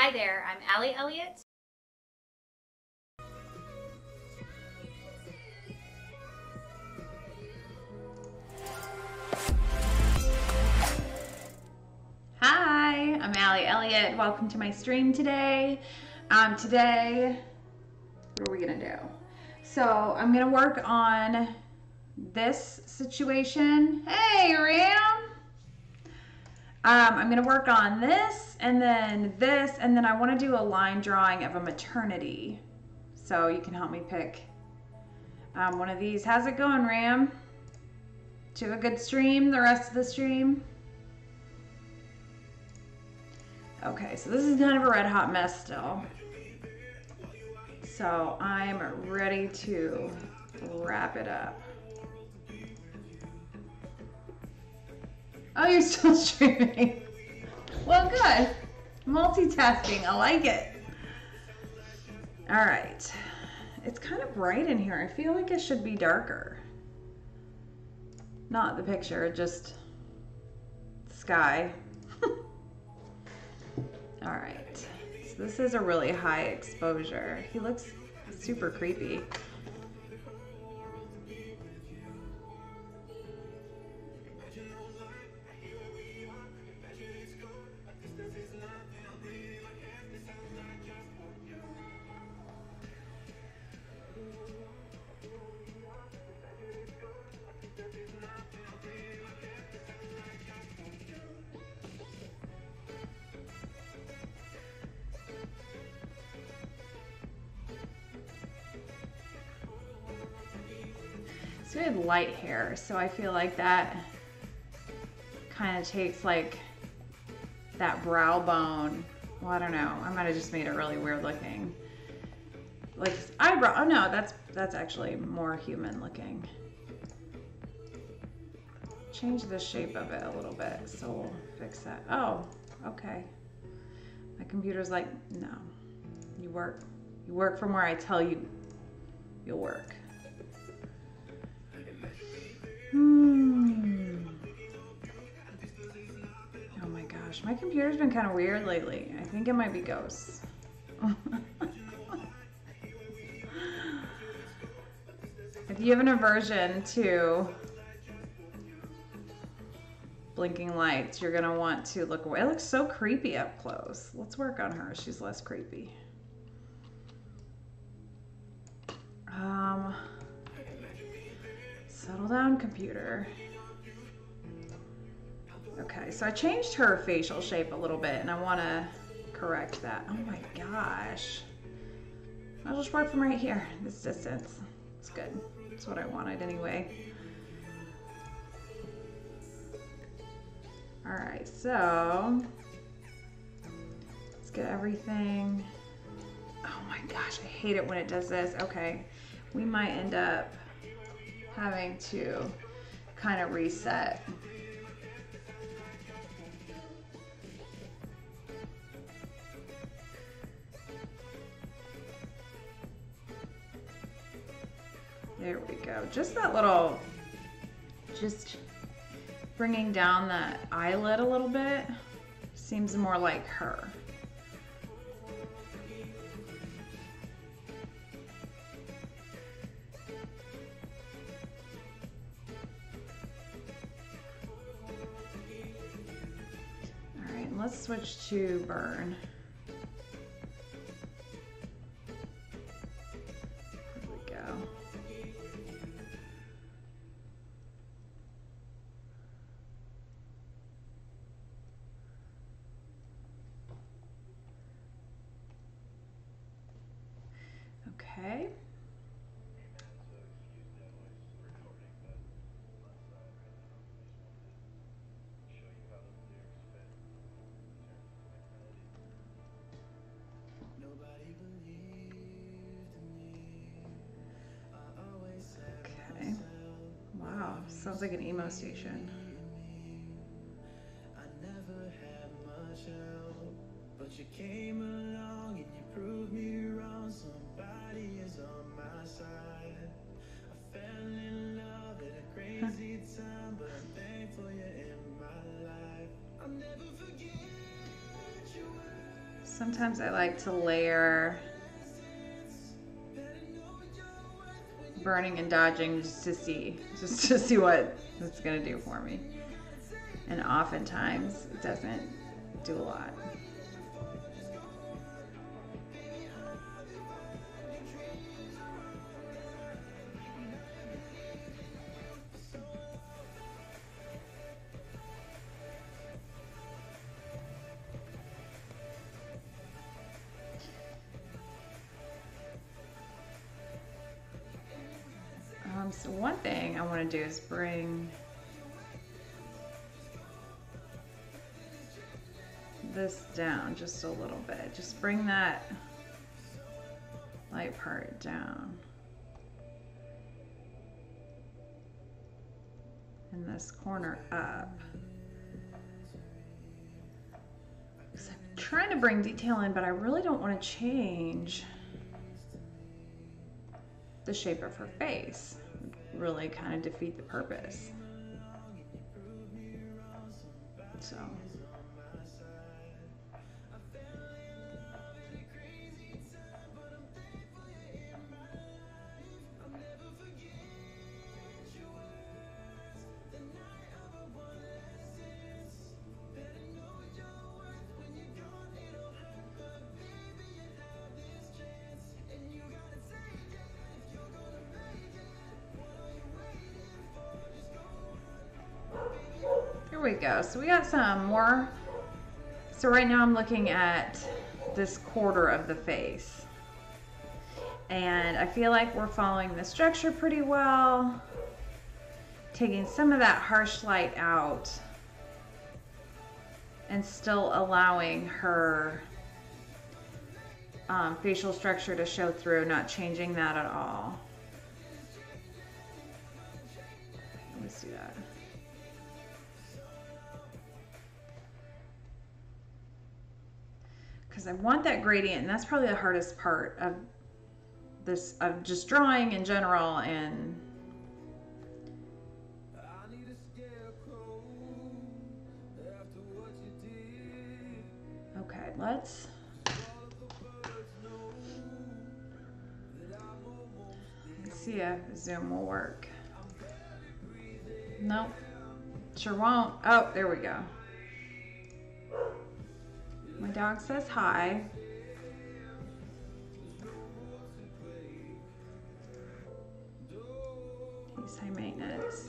Hi there, I'm Aly Elliott. Hi, I'm Aly Elliott. Welcome to my stream today. Um, today, what are we gonna do? So I'm gonna work on this situation. Hey, Ram! Um, I'm gonna work on this and then this, and then I wanna do a line drawing of a maternity. So you can help me pick um, one of these. How's it going, Ram? Did you have a good stream, the rest of the stream? Okay, so this is kind of a red hot mess still. So I'm ready to wrap it up. Oh, you're still streaming. Well, good. Multitasking, I like it. All right. It's kind of bright in here. I feel like it should be darker. Not the picture, just sky. All right. So this is a really high exposure. He looks super creepy. Light hair, so I feel like that kind of takes like that brow bone. Well, I don't know. I might have just made it really weird looking. Like eyebrow. Oh no, that's that's actually more human looking. Change the shape of it a little bit, so we'll fix that. Oh, okay. My computer's like, no. You work. You work from where I tell you you'll work. Hmm. Oh my gosh, my computer's been kind of weird lately. I think it might be ghosts. if you have an aversion to blinking lights, you're gonna want to look away. It looks so creepy up close. Let's work on her. She's less creepy. Um, Settle down, computer. Okay, so I changed her facial shape a little bit and I want to correct that. Oh my gosh. I'll just work from right here, this distance. It's good. That's what I wanted anyway. All right, so let's get everything. Oh my gosh, I hate it when it does this. Okay, we might end up having to kind of reset. There we go. Just that little, just bringing down that eyelid a little bit seems more like her. Let's switch to burn. There we go. Okay. Okay. Sounds like an emo station. But you came along and you proved me wrong. Somebody is on my side. I fell in love at a crazy time, but I'm thankful you're in my life. I'll never forget you. Sometimes I like to layer burning and dodging just to see, just to see what it's gonna do for me. And oftentimes it doesn't do a lot. Do is bring this down just a little bit. Just bring that light part down. And this corner up. 'Cause I'm trying to bring detail in, but I really don't want to change the shape of her face. Really kind of defeat the purpose. Go. So we got some more. So right now I'm looking at this quarter of the face. And I feel like we're following the structure pretty well. Taking some of that harsh light out. And still allowing her um, facial structure to show through, not changing that at all. I want that gradient, and that's probably the hardest part of this of just drawing in general and okay let's see if zoom will work. Nope sure won't. Oh there we go my dog says hi. He's high maintenance.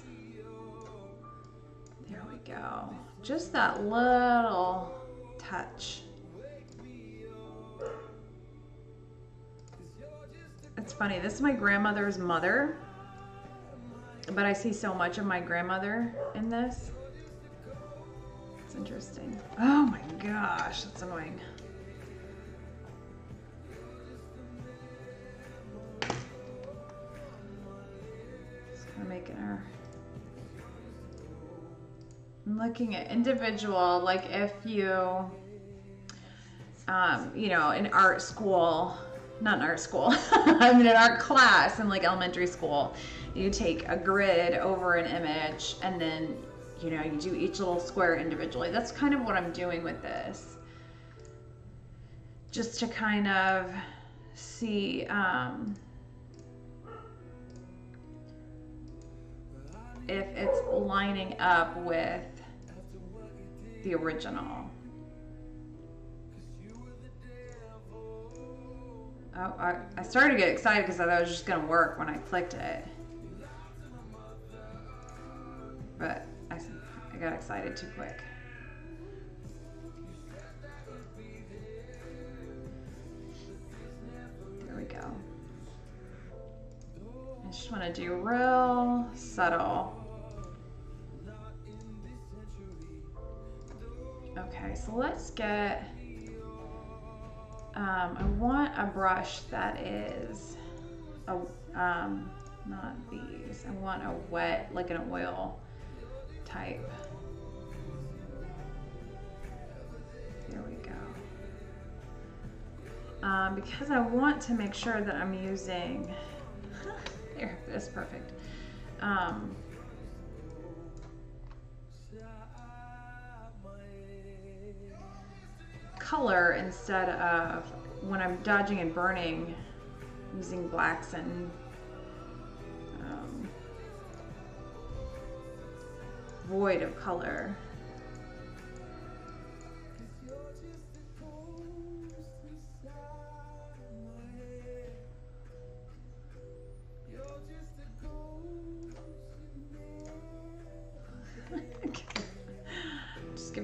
There we go. Just that little touch. It's funny, this is my grandmother's mother, but I see so much of my grandmother in this. It's interesting. Oh my gosh, that's annoying. Just kind of making her. I'm looking at individual, like if you, um, you know, in art school, not in art school, I mean in art class in like elementary school, you take a grid over an image and then, you know, you do each little square individually. That's kind of what I'm doing with this. Just to kind of see, um, if it's lining up with the original. Oh, I, I started to get excited because I thought it was just going to work when I clicked it. I got excited too quick. There we go. I just want to do real subtle. Okay, so let's get um, I want a brush that is a, um, not these. I want a wet, like an oil type. Um, because I want to make sure that I'm using, there, that's perfect. Um, color instead of when I'm dodging and burning using blacks and um, void of color.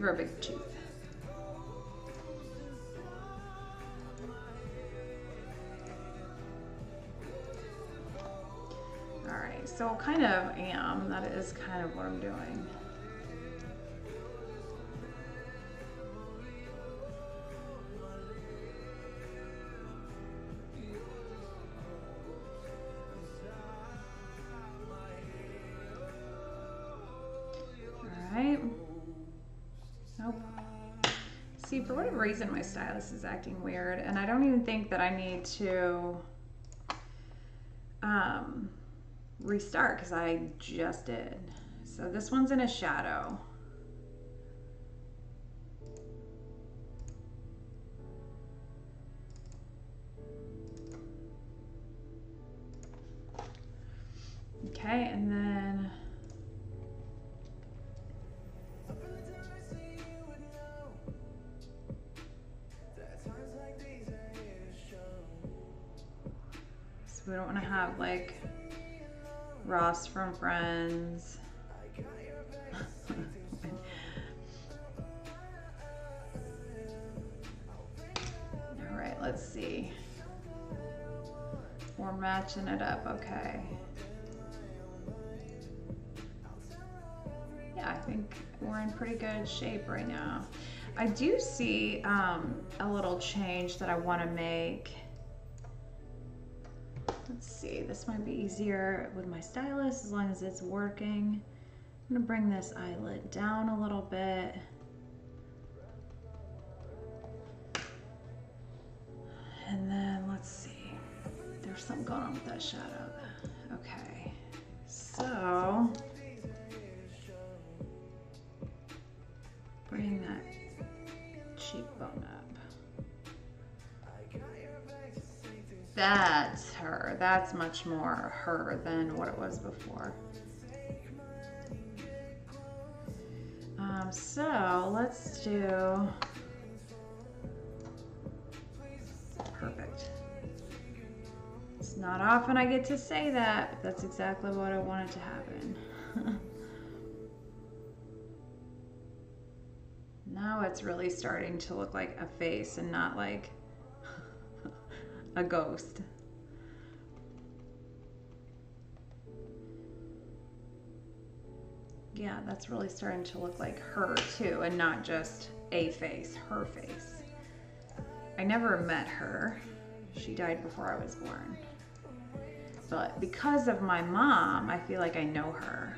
Her a big tooth. Alright, so kind of am. That is kind of what I'm doing. Reason, my stylus is acting weird, and I don't even think that I need to um, restart because I just did. So this one's in a shadow. Okay, and then Ross from Friends. All right, let's see. We're matching it up, okay. Yeah, I think we're in pretty good shape right now. I do see um, a little change that I want to make. Let's see, this might be easier with my stylus as long as it's working. I'm gonna bring this eyelid down a little bit. And then let's see, there's something going on with that shadow. Okay, so bring that cheekbone up. That's her. That's much more her than what it was before. Um, so let's do. Perfect. It's not often I get to say that, but that's exactly what I wanted to happen. now it's really starting to look like a face and not like a ghost. Yeah, that's really starting to look like her too, and not just a face, her face. I never met her. She died before I was born. But because of my mom, I feel like I know her.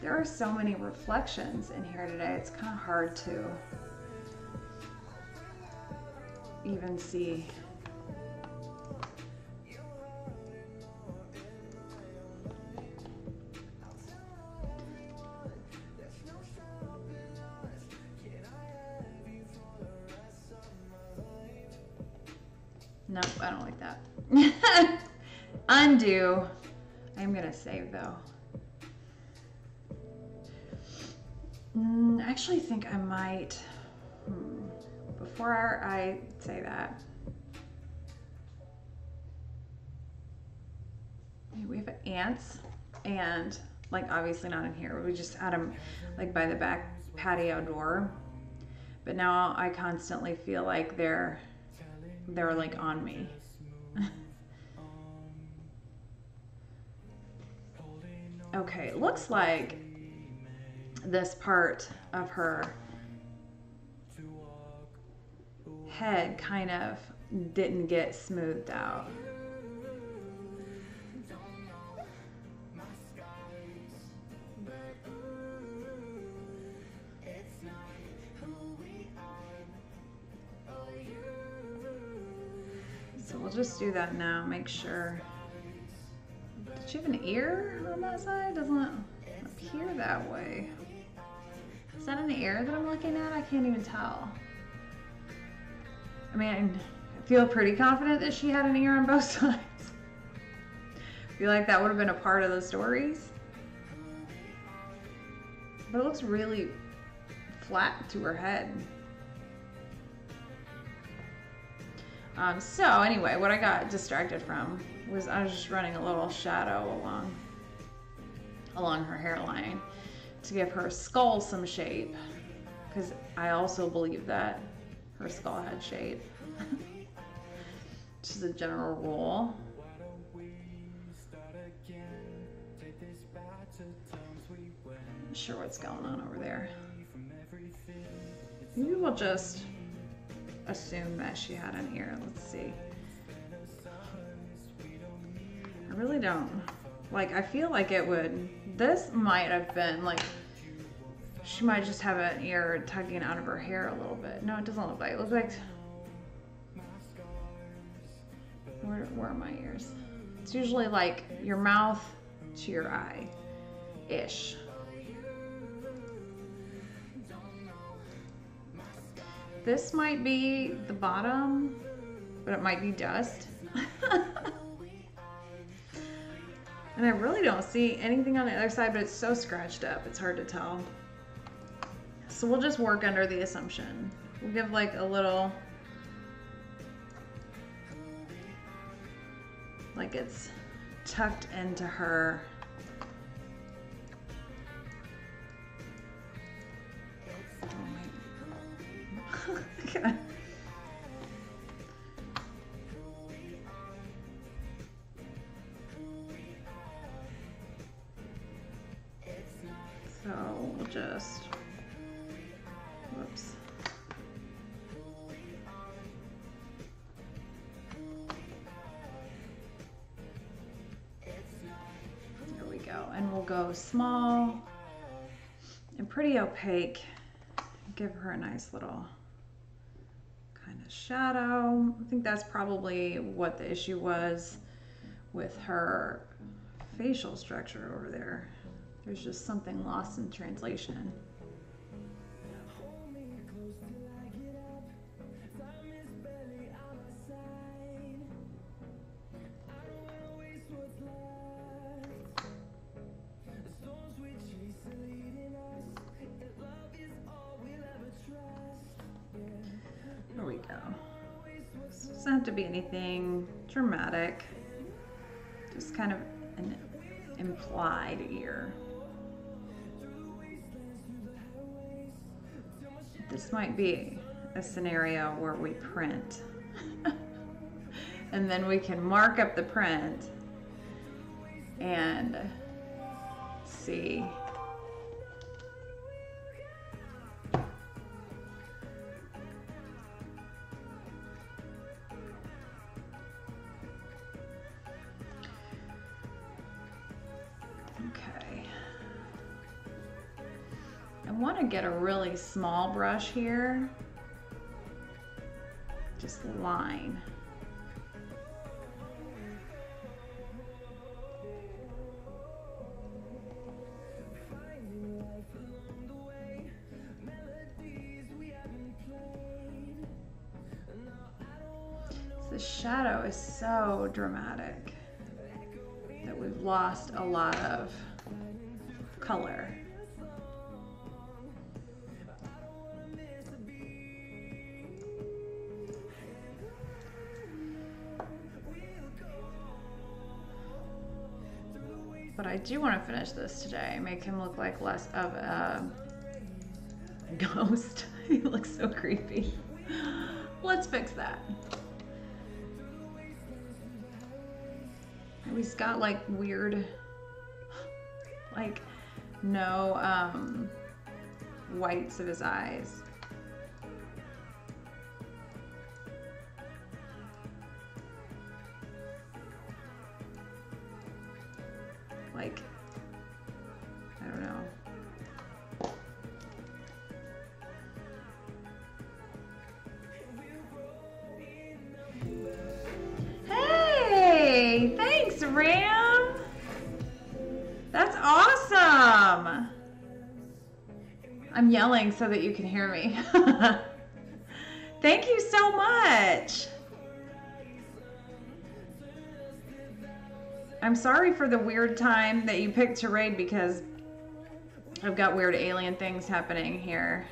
There are so many reflections in here today, it's kind of hard to even see Nope, I don't like that. Undo. I'm gonna save though. Mm, I actually think I might, hmm, before I say that, we have ants and like obviously not in here, we just had them like by the back patio door. But now I constantly feel like they're they're like on me. okay, it looks like this part of her head kind of didn't get smoothed out. Do that now, make sure. Did she have an ear on that side? Doesn't appear that way. Is that an ear that I'm looking at? I can't even tell. I mean, I feel pretty confident that she had an ear on both sides. Feel like that would have been a part of the stories. But it looks really flat to her head. Um, so anyway, what I got distracted from was I was just running a little shadow along along her hairline to give her skull some shape because I also believe that her skull had shape. Just a general rule. Not sure what's going on over there. Maybe we'll just assume that she had an ear. Let's see. I really don't. Like, I feel like it would. This might have been like. She might just have an ear tugging out of her hair a little bit. No, it doesn't look like it. looks like. Where, where are my ears? It's usually like your mouth to your eye This might be the bottom, but it might be dust. and I really don't see anything on the other side, but it's so scratched up, it's hard to tell. So we'll just work under the assumption. We'll give like a little, like it's tucked into her So we'll just, whoops. There we go. And we'll go small and pretty opaque. Give her a nice little shadow. I think that's probably what the issue was with her facial structure over there. There's just something lost in translation. Have to be anything dramatic. Just kind of an implied ear. This might be a scenario where we print. and then we can mark up the print and see get a really small brush here. Just line. The shadow is so dramatic that we've lost a lot of do want to finish this today, make him look like less of a ghost. he looks so creepy. Let's fix that. He's got like weird, like no um, whites of his eyes. So that you can hear me. Thank you so much. I'm sorry for the weird time that you picked to raid because I've got weird alien things happening here.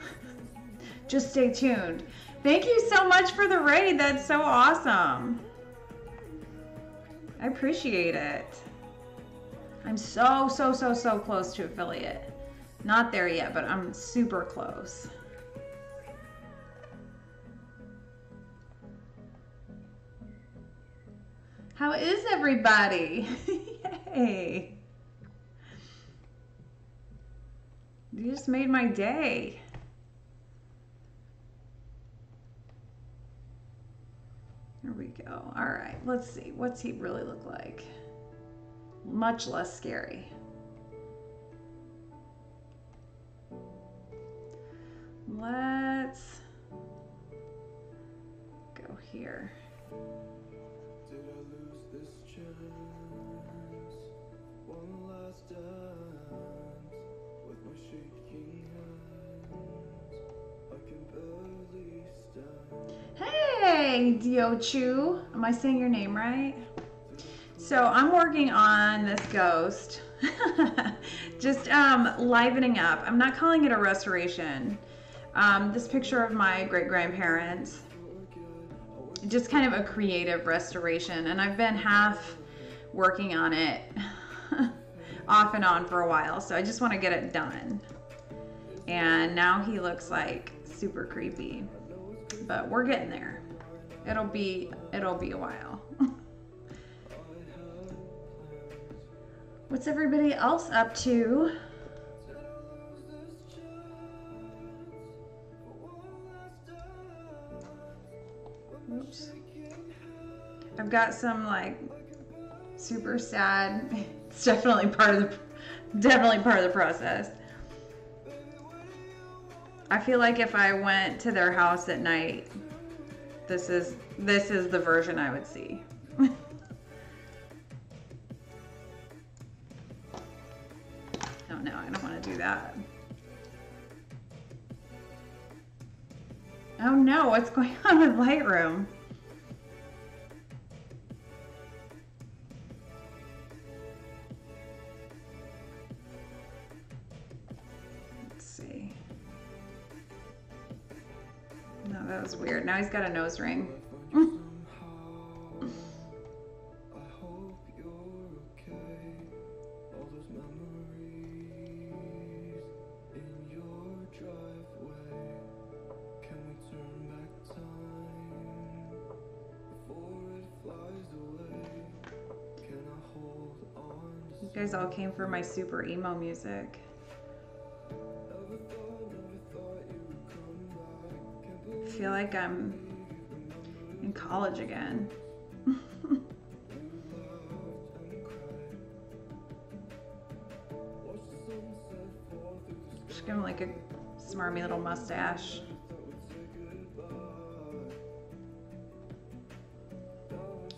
Just stay tuned. Thank you so much for the raid. That's so awesome. I appreciate it. I'm so, so, so, so close to affiliate. Not there yet, but I'm super close. How is everybody? Yay. You just made my day. There we go. All right, let's see. What's he really look like? Much less scary. Can barely stand. Hey, Diochu. Am I saying your name right? So I'm working on this ghost. Just um, livening up. I'm not calling it a restoration. Um, this picture of my great grandparents. Just kind of a creative restoration. And I've been half working on it off and on for a while. So I just want to get it done. And now he looks like super creepy. But we're getting there. It'll be it'll be a while. What's everybody else up to? Oops. I've got some like super sad. It's definitely part of the definitely part of the process. I feel like if I went to their house at night, this is this is the version I would see. oh no, I don't want to do that. Oh no, what's going on with Lightroom? Let's see. No, that was weird. Now he's got a nose ring. All came for my super emo music. I feel like I'm in college again. Just give him like a smarmy little mustache.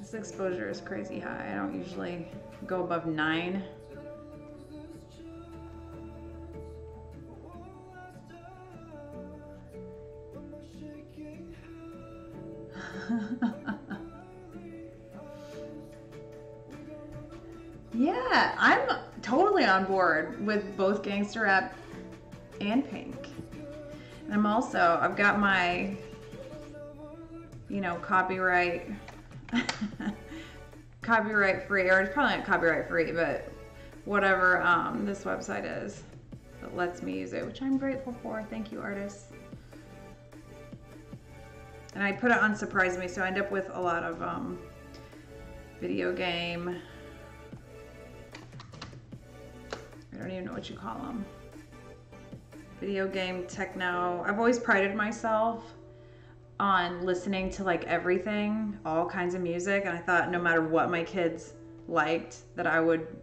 This exposure is crazy high. I don't usually go above nine. Gangster rap and pink. And I'm also, I've got my, you know, copyright, copyright free, or it's probably not copyright free, but whatever um, this website is that lets me use it, which I'm grateful for. Thank you, artists. And I put it on Surprise Me, so I end up with a lot of um, video game. Even know what you call them. Video game techno. I've always prided myself on listening to like everything, all kinds of music, and I thought no matter what my kids liked, that I would,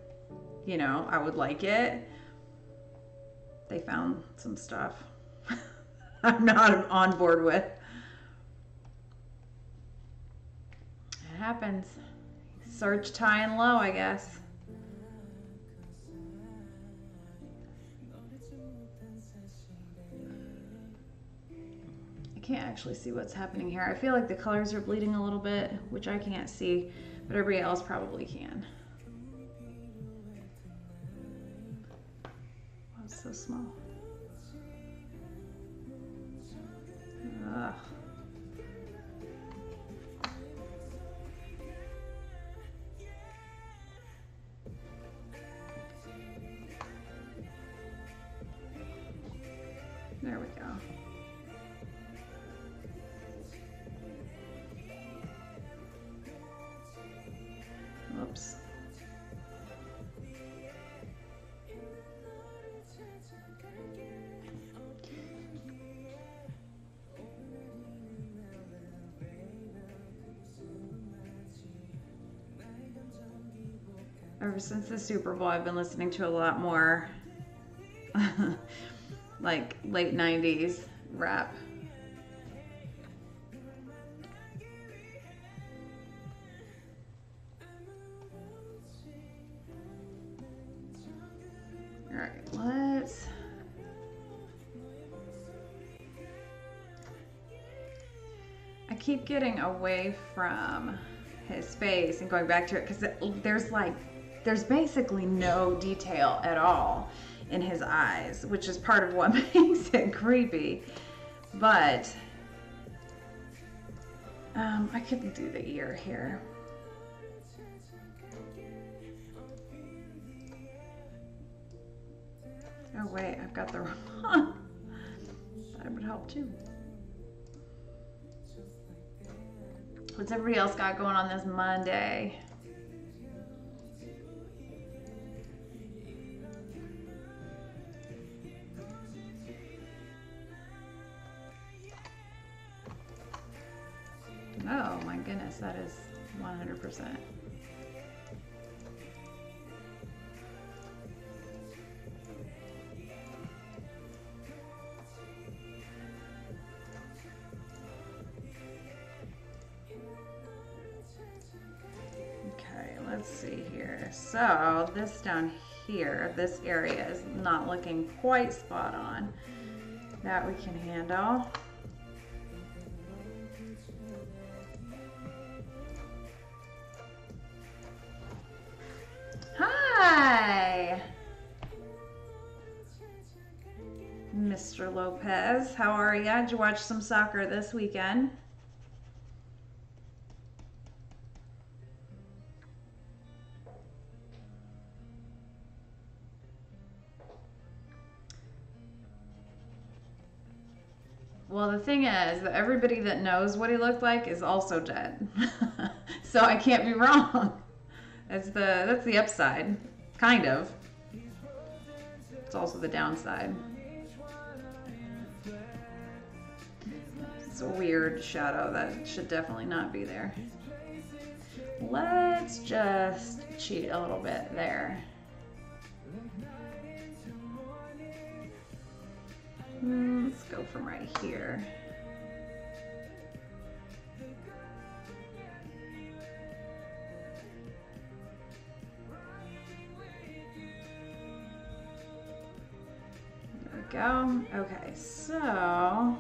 you know, I would like it. They found some stuff I'm not on board with. It happens. Search high and low, I guess. Can't actually see what's happening here. I feel like the colors are bleeding a little bit, which I can't see, but everybody else probably can. Oh, it's so small. Ugh. Ever since the Super Bowl, I've been listening to a lot more like late 90s rap. All right. I keep getting away from his face and going back to it because there's like, there's basically no detail at all in his eyes, which is part of what makes it creepy. But um, I couldn't do the ear here. Oh wait, I've got the wrong That would help too. What's everybody else got going on this Monday? Goodness, that is 100%. Okay, let's see here. So this down here, this area is not looking quite spot on. That we can handle. Lopez. Are you? Did you watch some soccer this weekend? Well, the thing is that everybody that knows what he looked like is also dead. so I can't be wrong. That's the that's the upside, kind of. It's also the downside. It's a weird shadow that should definitely not be there. Let's just cheat a little bit there. Hmm, let's go from right here. There we go. Okay, so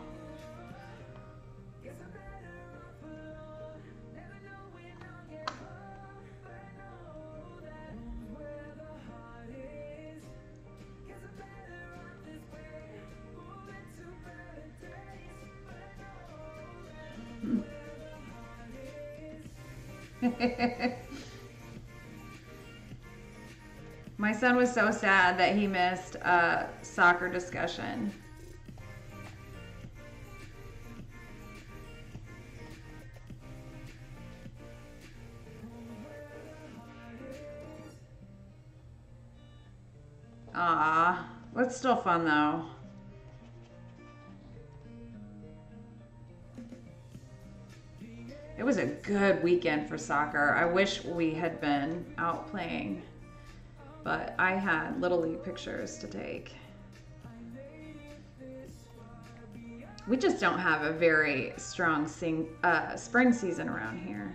My son was so sad that he missed a soccer discussion. Ah, that's still fun though. It was a good weekend for soccer. I wish we had been out playing, but I had Little League pictures to take. We just don't have a very strong sing, uh, spring season around here.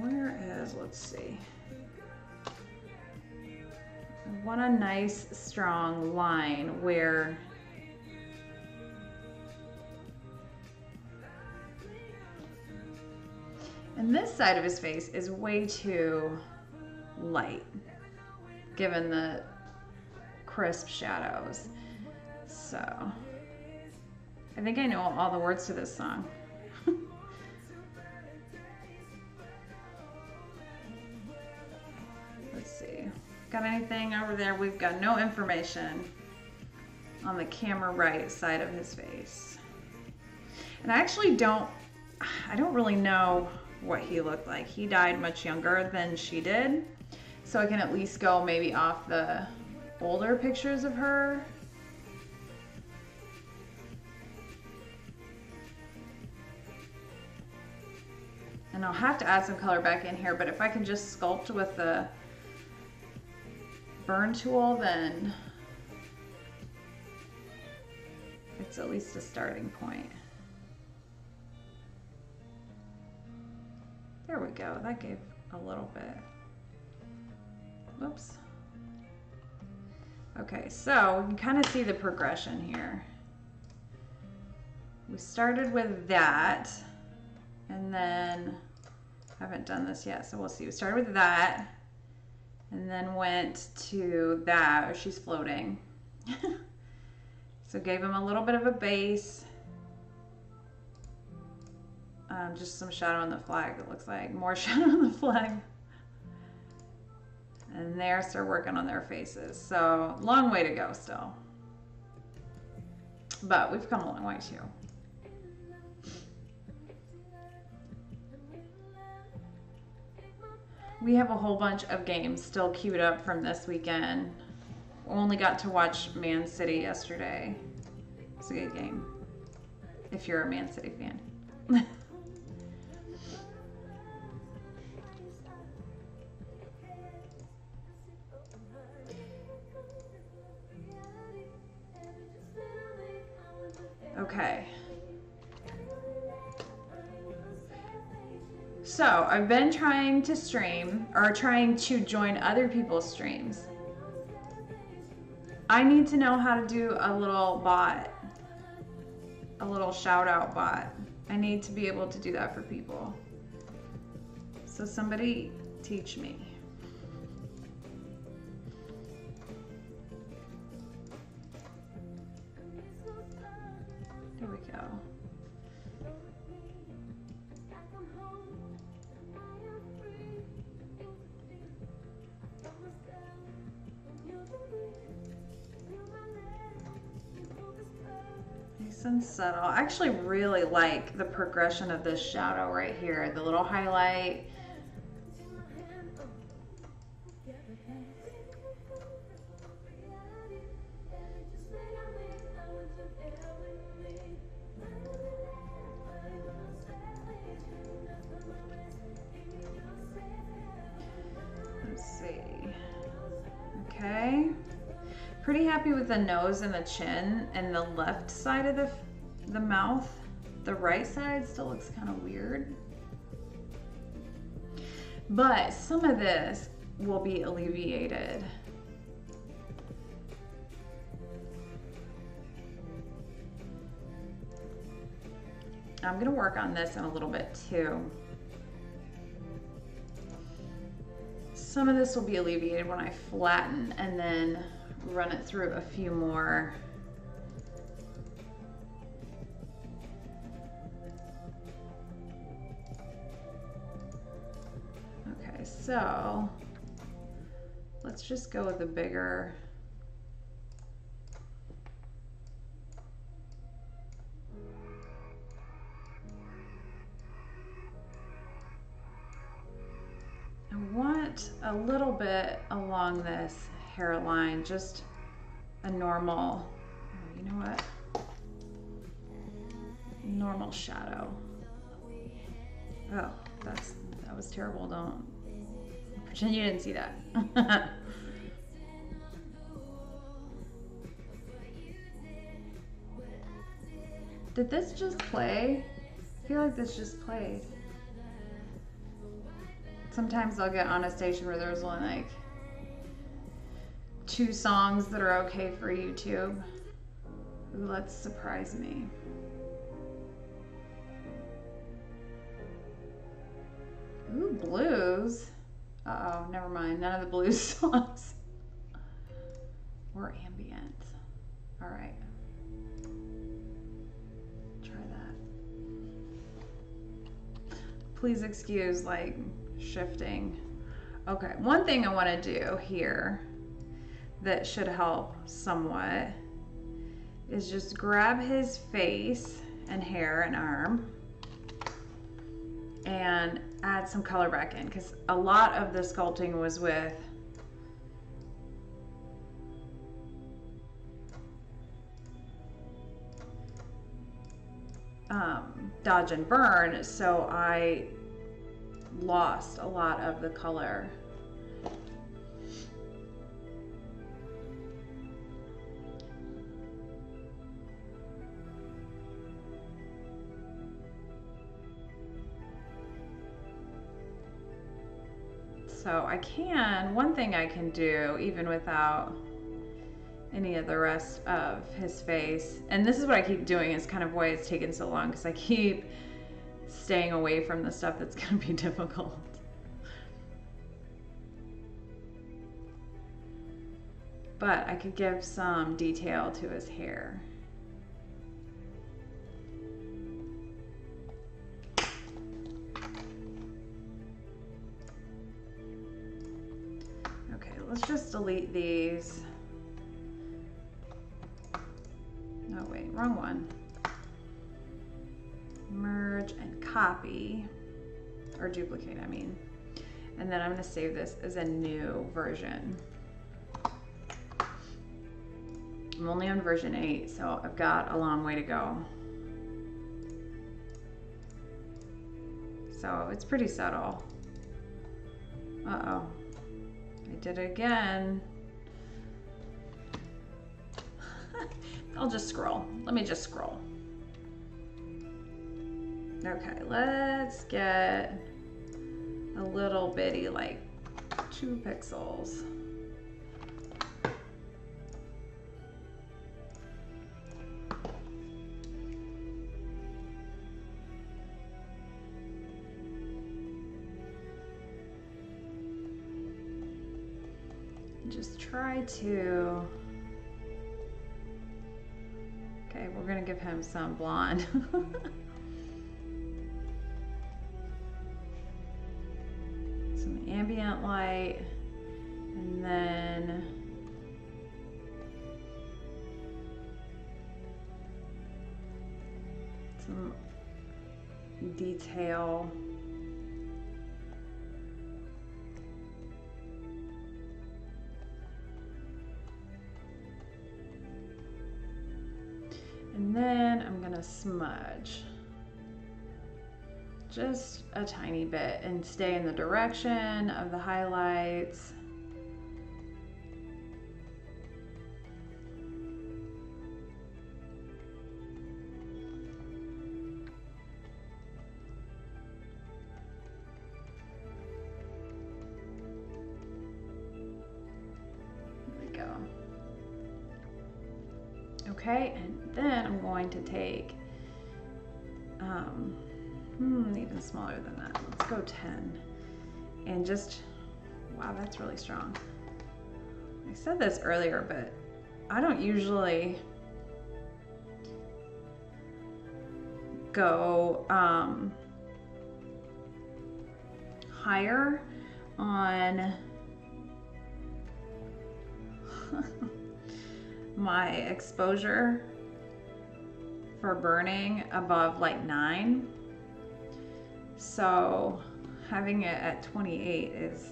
Where is, let's see. I want a nice strong line where and this side of his face is way too light given the crisp shadows. So I think I know all the words to this song. Let's see. Got anything over there? We've got no information on the camera right side of his face. And I actually don't, I don't really know what he looked like. He died much younger than she did. So I can at least go maybe off the older pictures of her. And I'll have to add some color back in here, but if I can just sculpt with the burn tool, then it's at least a starting point. There we go, that gave a little bit. Whoops. Okay, so you can kind of see the progression here. We started with that, and then, I haven't done this yet, so we'll see. We started with that, and then went to that, oh, she's floating. so gave him a little bit of a base. Um, just some shadow on the flag, it looks like. More shadow on the flag. And they're start working on their faces. So, long way to go still. But we've come a long way too. We have a whole bunch of games still queued up from this weekend. Only got to watch Man City yesterday. It's a good game. If you're a Man City fan. So I've been trying to stream or trying to join other people's streams. I need to know how to do a little bot, a little shout out bot. I need to be able to do that for people. So somebody teach me. Subtle. I actually really like the progression of this shadow right here. The little highlight. Let's see. Okay. Pretty happy with the nose and the chin and the left side of the, the mouth. The right side still looks kind of weird. But some of this will be alleviated. I'm gonna work on this in a little bit too. Some of this will be alleviated when I flatten and then run it through a few more so let's just go with a bigger I want a little bit along this hairline, just a normal, oh, you know what? Normal shadow. Oh, that's, that was terrible. Don't pretend you didn't see that. Did this just play? I feel like this just played. Sometimes I'll get on a station where there's only like two songs that are okay for YouTube. Let's surprise me. Ooh, blues. Uh oh, never mind. None of the blues songs. or ambient. All right. Try that. Please excuse like shifting. Okay, one thing I want to do here that should help somewhat is just grab his face and hair and arm and add some color back in because a lot of the sculpting was with um, dodge and burn so I lost a lot of the color So I can, one thing I can do even without any of the rest of his face, and this is what I keep doing is kind of why it's taken so long because I keep staying away from the stuff that's going to be difficult. But I could give some detail to his hair. Delete these. No, wait, wrong one. Merge and copy, or duplicate, I mean. And then I'm gonna save this as a new version. I'm only on version 8, so I've got a long way to go. So it's pretty subtle. Uh-oh. Did it again. I'll just scroll. Let me just scroll. Okay, let's get a little bitty, like two pixels. Try to... Okay, we're gonna give him some blonde. some ambient light, and then some detail smudge just a tiny bit and stay in the direction of the highlights. Just, wow, that's really strong. I said this earlier, but I don't usually go um, higher on my exposure for burning above like 9. So having it at 28 is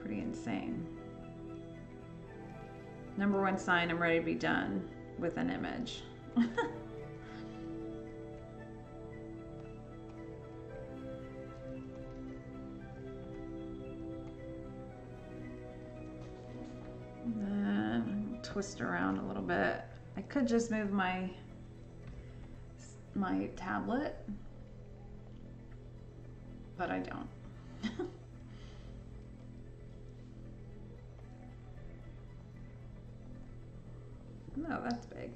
pretty insane. Number one sign I'm ready to be done with an image. then twist around a little bit. I could just move my my tablet, but I don't. No, that's big.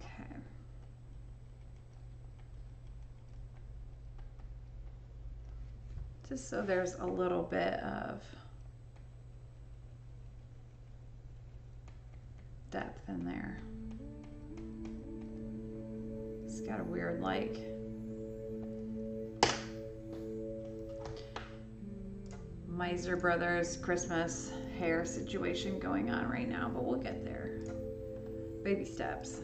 Okay. Just so there's a little bit of depth in there. It's got a weird like Miser Brothers Christmas hair situation going on right now, but we'll get there. Baby steps.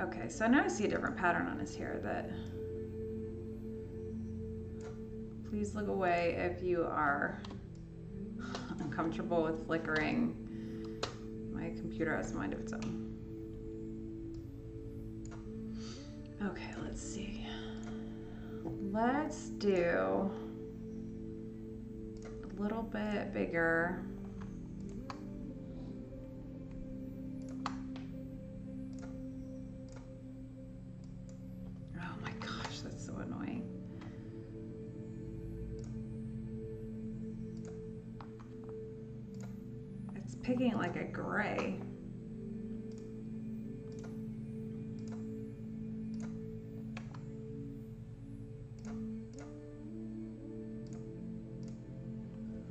Okay, so now I see a different pattern on his hair that please look away if you are uncomfortable with flickering. My computer has a mind of its own. Okay, let's see. Let's do a little bit bigger. Picking like a gray.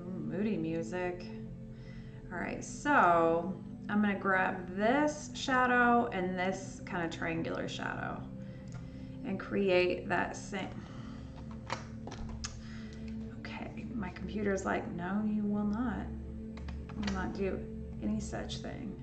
Moody music. All right, so I'm gonna grab this shadow and this kind of triangular shadow and create that same. Okay, my computer's like, no, you will not. Not do any such thing.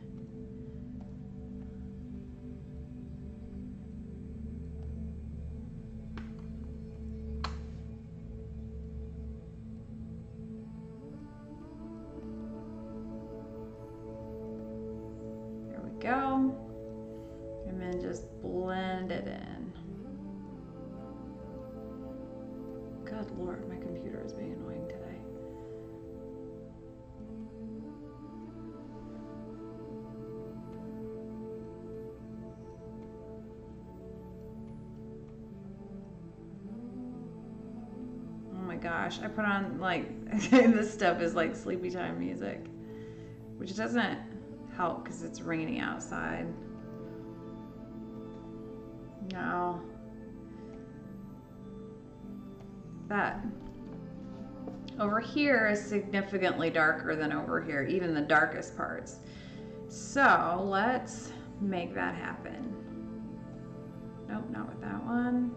Gosh, I put on like this stuff is like sleepy time music, which doesn't help because it's rainy outside. No. That over here is significantly darker than over here, even the darkest parts. So let's make that happen. Nope, not with that one.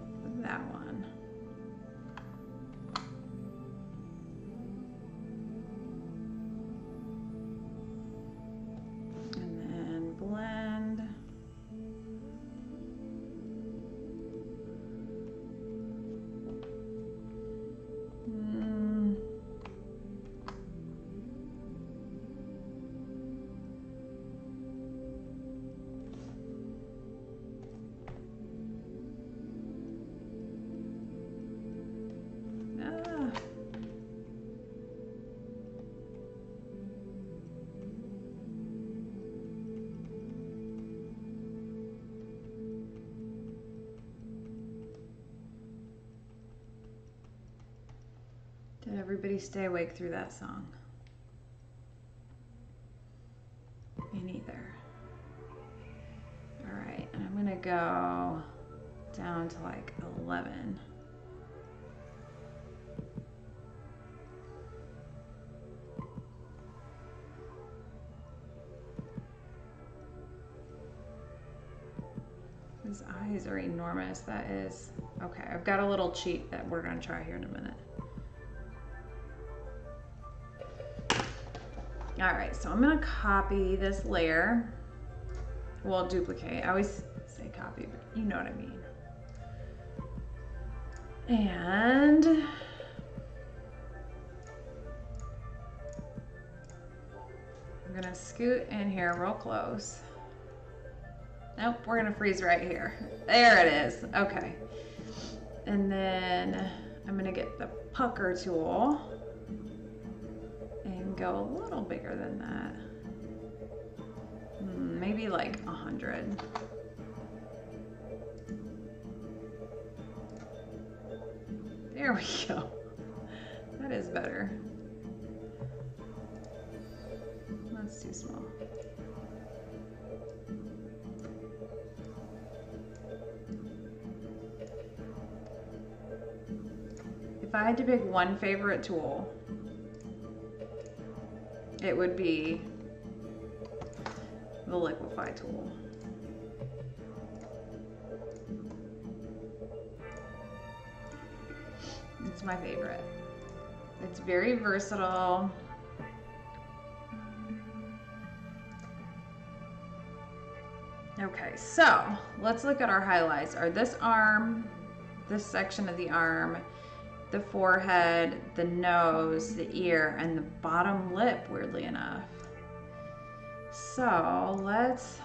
Stay awake through that song? Me neither. All right, I'm gonna go down to like 11. His eyes are enormous. That is okay. I've got a little cheat that we're gonna try here in a minute. All right, so I'm gonna copy this layer. Well, duplicate. I always say copy, but you know what I mean. And I'm gonna scoot in here real close. Nope, we're gonna freeze right here. There it is. Okay. And then I'm gonna get the pucker tool go a little bigger than that. Hmm, maybe like a hundred. There we go. That is better. That's too small. If I had to pick one favorite tool, it would be the liquify tool. It's my favorite. It's very versatile. Okay, so let's look at our highlights. Are this arm, this section of the arm, the forehead, the nose, the ear, and the bottom lip, weirdly enough. So let's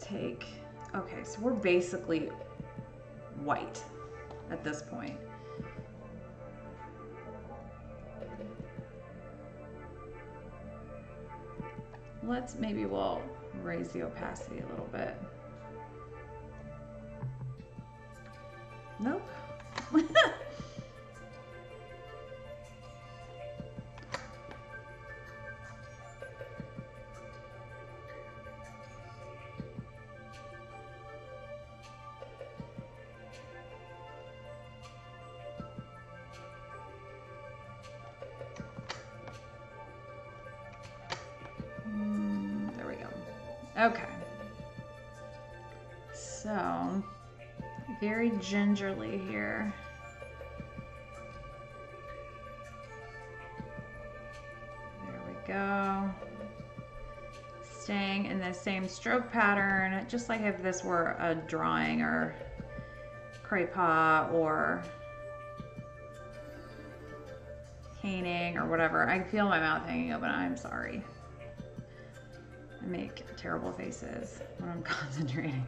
take, okay, so we're basically white at this point. Let's maybe we'll raise the opacity a little bit. Nope. Gingerly here. There we go. Staying in the same stroke pattern, just like if this were a drawing or crepa or painting or whatever. I feel my mouth hanging open. I'm sorry. I make terrible faces when I'm concentrating.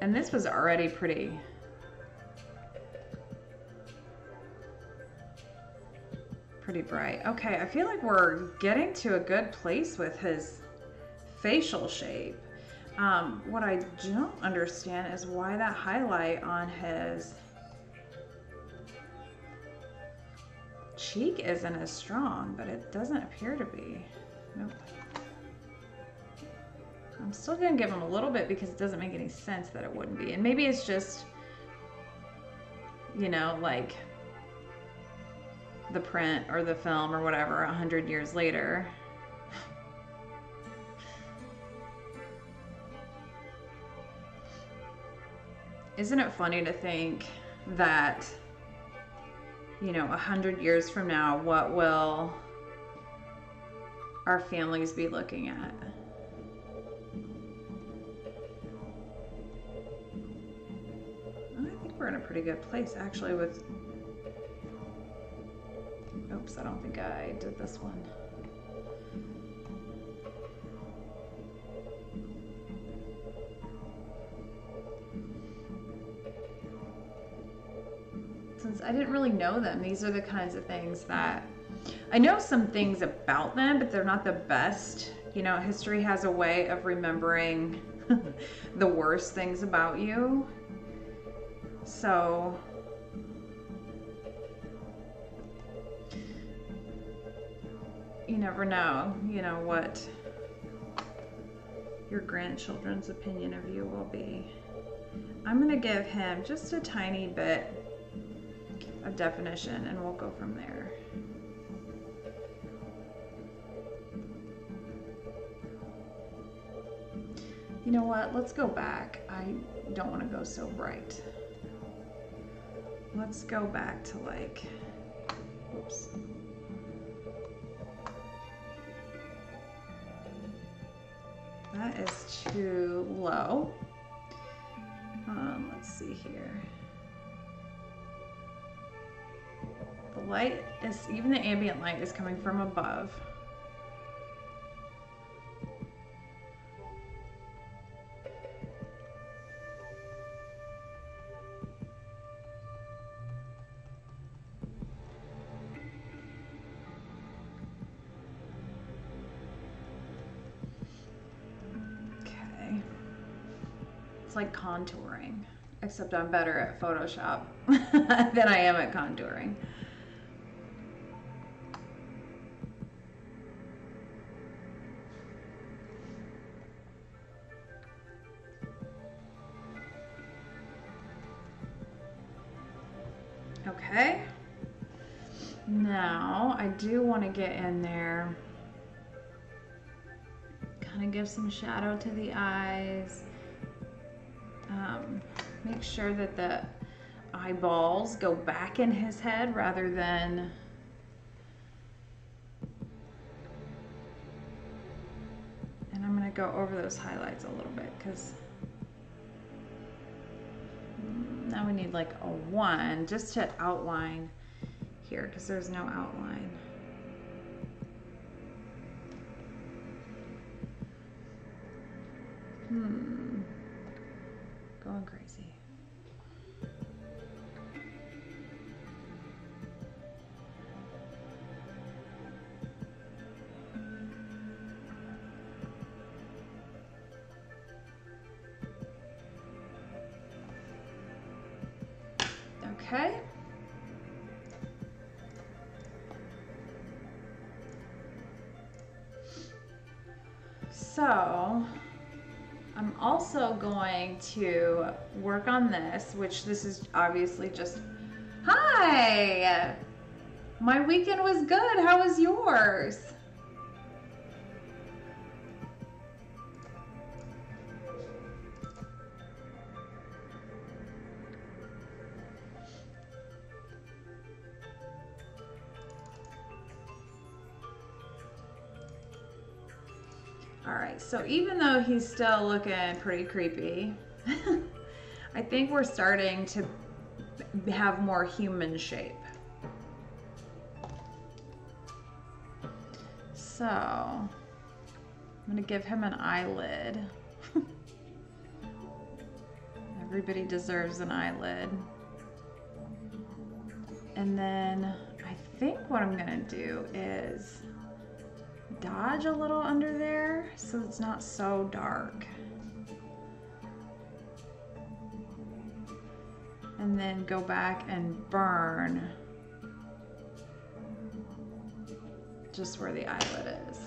And this was already pretty. Pretty bright. Okay, I feel like we're getting to a good place with his facial shape. Um, what I don't understand is why that highlight on his cheek isn't as strong, but it doesn't appear to be. Nope. I'm still gonna give him a little bit because it doesn't make any sense that it wouldn't be. And maybe it's just, you know, like the print or the film or whatever a hundred years later. Isn't it funny to think that, you know, a hundred years from now, what will our families be looking at? We're in a pretty good place actually with Oops, I don't think I did this one. Since I didn't really know them, these are the kinds of things that I know some things about them, but they're not the best. You know, history has a way of remembering the worst things about you. So, you never know, you know, what your grandchildren's opinion of you will be. I'm going to give him just a tiny bit of definition and we'll go from there. You know what? Let's go back. I don't want to go so bright. Let's go back to like, oops. That is too low. Um, let's see here. The light is, even the ambient light is coming from above. It's like contouring, except I'm better at Photoshop than I am at contouring. Okay. Now, I do want to get in there, kind of give some shadow to the eyes. Make sure that the eyeballs go back in his head rather than and I'm to go over those highlights a little bit because now we need like a one just to outline here because there's no outline. To work on this, which this is obviously just, hi! My weekend was good. How was yours? All right, so even though he's still looking pretty creepy, I think we're starting to have more human shape. So, I'm gonna give him an eyelid. Everybody deserves an eyelid. And then I think what I'm gonna do is dodge a little under there so it's not so dark. And then go back and burn just where the eyelid is.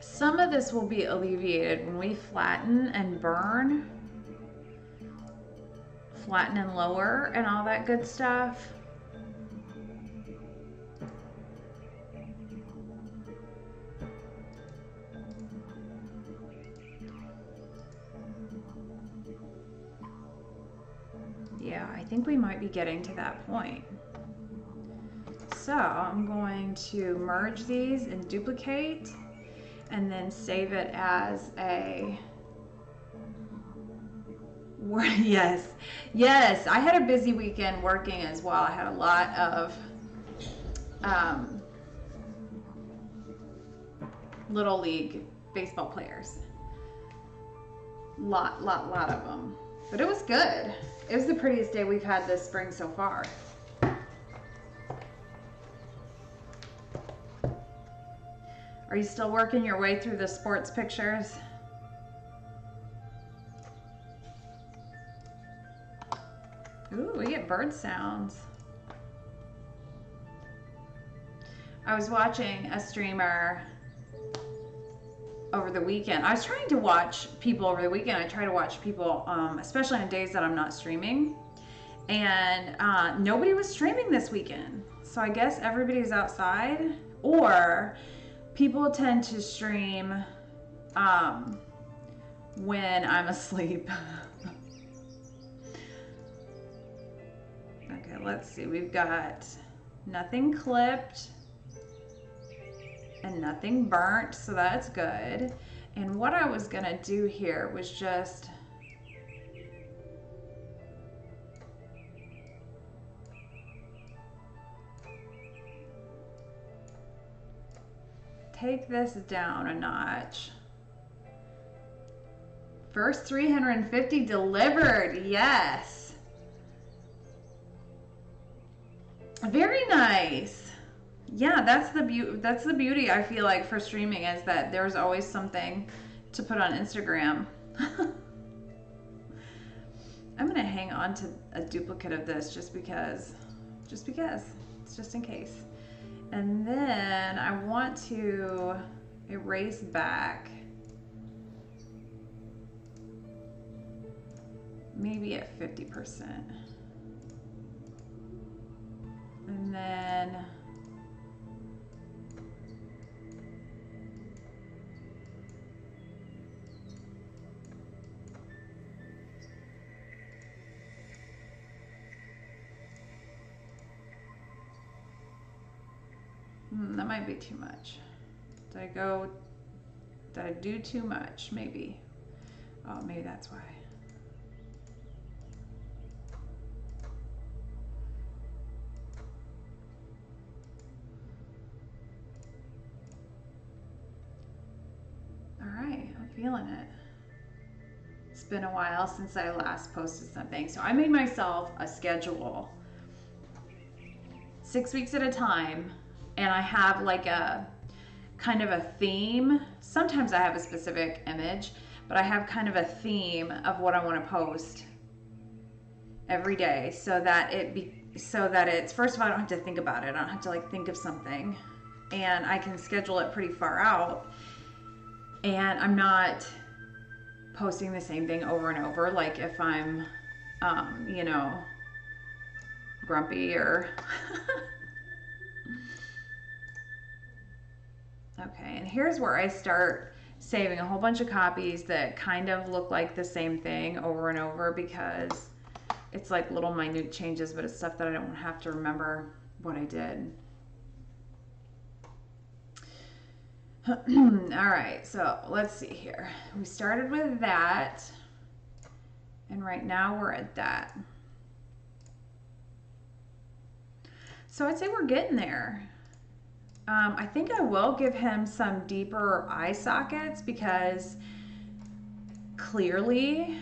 Some of this will be alleviated when we flatten and burn, flatten and lower and all that good stuff. Think we might be getting to that point. So I'm going to merge these and duplicate and then save it as a yes yes i had a busy weekend working as well. I had a lot of um, little league baseball players. Lot lot lot of them but it was good it was the prettiest day we've had this spring so far Are you still working your way through the sports pictures? Ooh, we get bird sounds. I was watching a streamer over the weekend. I was trying to watch people over the weekend. I try to watch people, um, especially on days that I'm not streaming. And uh, nobody was streaming this weekend. So I guess everybody's outside or people tend to stream um, when I'm asleep. okay, let's see. We've got nothing clipped and nothing burnt, so that's good. And what I was gonna do here was just take this down a notch. First 350 delivered, yes. Very nice. Yeah, that's the beauty. That's the beauty I feel like for streaming is that there's always something to put on Instagram. I'm gonna hang on to a duplicate of this just because, just because, it's just in case. And then I want to erase back maybe at 50%. And then Hmm, that might be too much. Did I go, did I do too much? Maybe. Oh, maybe that's why. All right, I'm feeling it. It's been a while since I last posted something. So I made myself a schedule six weeks at a time and I have like a kind of a theme. Sometimes I have a specific image, but I have kind of a theme of what I want to post every day so that it be so that it's first of all I don't have to think about it. I don't have to like think of something and I can schedule it pretty far out. And I'm not posting the same thing over and over like if I'm um, you know, grumpy or Okay, and here's where I start saving a whole bunch of copies that kind of look like the same thing over and over because it's like little minute changes, but it's stuff that I don't have to remember what I did. All right, so let's see here. We started with that, and right now we're at that. So I'd say we're getting there. Um, I think I will give him some deeper eye sockets because clearly,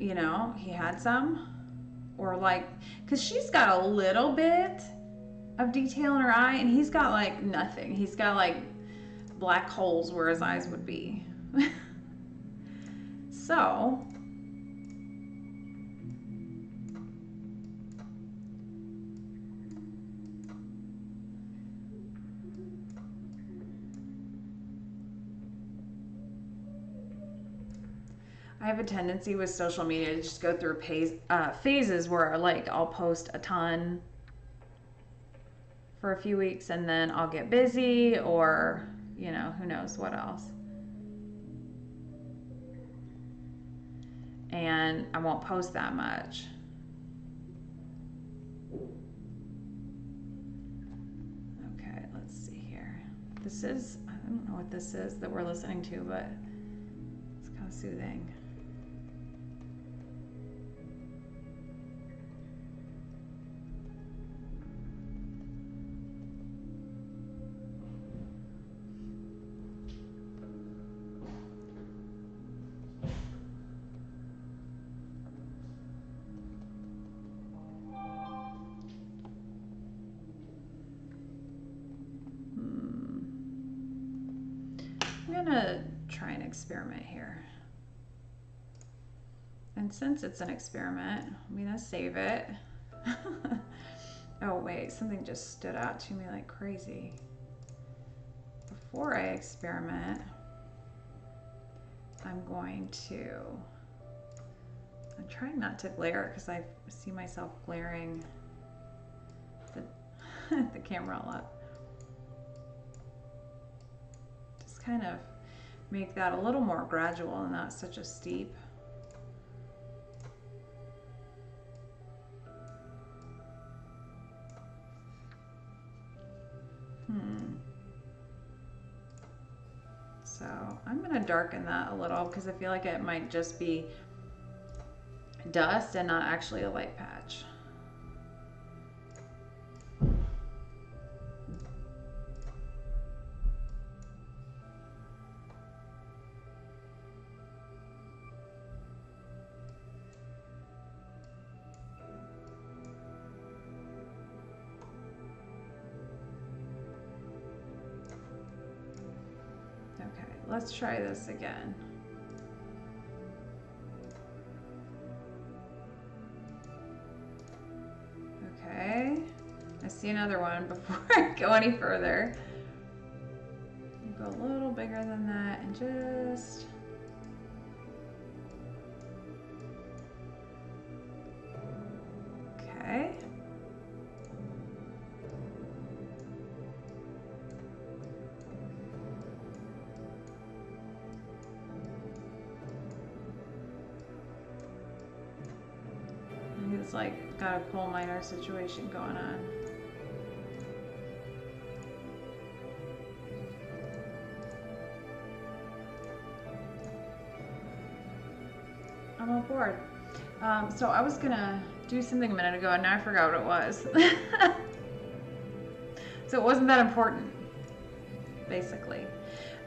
you know, he had some. Or like, because she's got a little bit of detail in her eye and he's got like nothing. He's got like black holes where his eyes would be. so, I have a tendency with social media to just go through phase, uh, phases where like I'll post a ton for a few weeks and then I'll get busy or you know who knows what else. And I won't post that much. Okay, let's see here. This is, I don't know what this is that we're listening to, but it's kind of soothing. Experiment here. And since it's an experiment, I'm gonna save it. oh wait, something just stood out to me like crazy. Before I experiment, I'm going to, I'm trying not to glare because I see myself glaring the, the camera a lot. Just kind of make that a little more gradual and not such a steep. Hmm. So I'm going to darken that a little because I feel like it might just be dust and not actually a light patch. let's try this again. Okay, I see another one before I go any further. Go a little bigger than that and just situation going on. I'm on board. Um, so I was gonna do something a minute ago and now I forgot what it was. so it wasn't that important, basically.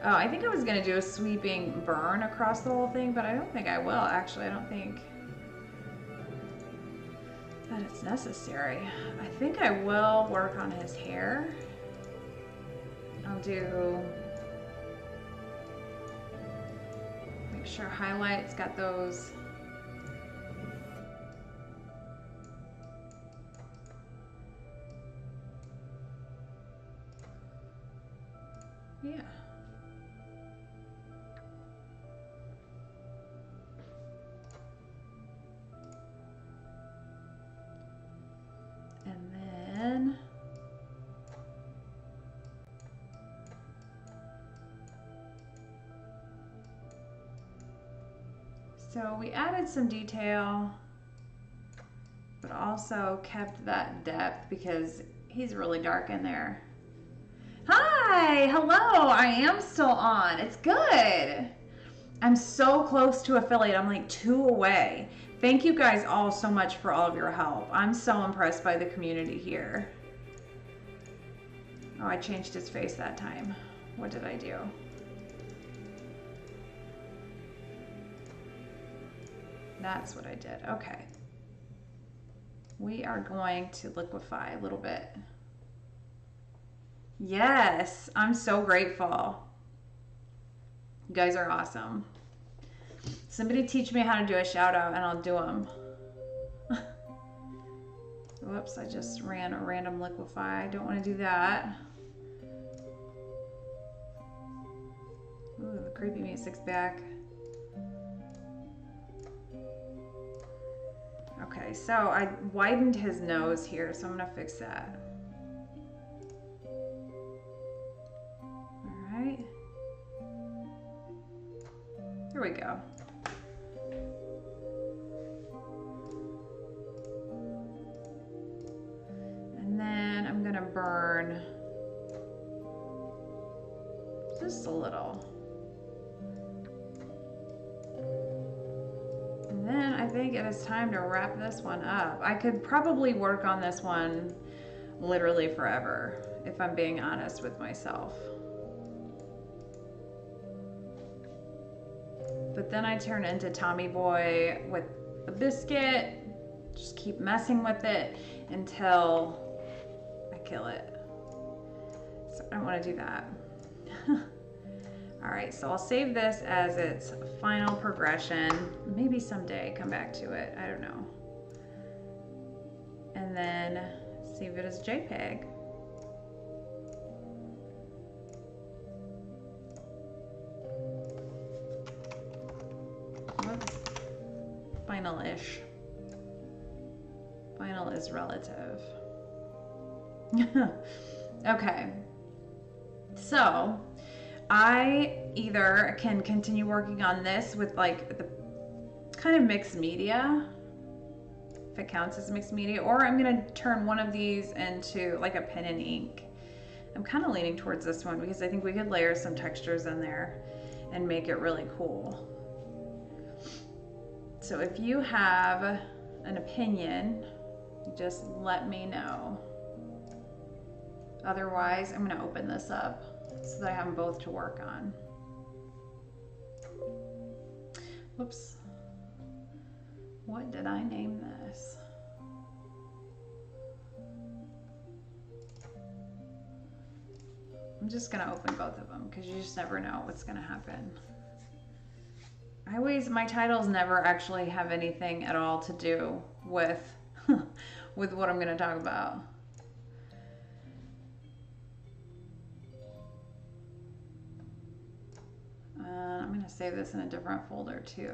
Uh, I think I was gonna do a sweeping burn across the whole thing, but I don't think I will. Actually, I don't think it's necessary. I think I will work on his hair. I'll do make sure highlights got those We added some detail, but also kept that depth because he's really dark in there. Hi, hello. I am still on. It's good. I'm so close to affiliate. I'm like two away. Thank you guys all so much for all of your help. I'm so impressed by the community here. Oh, I changed his face that time. What did I do? That's what I did. Okay. We are going to liquify a little bit. Yes, I'm so grateful. You guys are awesome. Somebody teach me how to do a shout out and I'll do them. Whoops, I just ran a random liquify. I don't want to do that. Ooh, the creepy music's back. Okay, so I widened his nose here, so I'm gonna fix that. All right. Here we go. And then I'm gonna burn just a little. Then I think it is time to wrap this one up. I could probably work on this one literally forever, if I'm being honest with myself. But then I turn into Tommy Boy with a biscuit, just keep messing with it until I kill it. So I don't want to do that. All right, so I'll save this as its final progression. Maybe someday come back to it, I don't know. And then save it as JPEG. Final-ish. Final is relative. okay. So, I either can continue working on this with like the kind of mixed media, if it counts as mixed media, or I'm gonna turn one of these into like a pen and ink. I'm kind of leaning towards this one because I think we could layer some textures in there and make it really cool. So if you have an opinion, just let me know. Otherwise, I'm gonna open this up so that I have them both to work on. Whoops. What did I name this? I'm just gonna open both of them because you just never know what's gonna happen. I always, my titles never actually have anything at all to do with, with what I'm gonna talk about. Uh, I'm going to save this in a different folder too.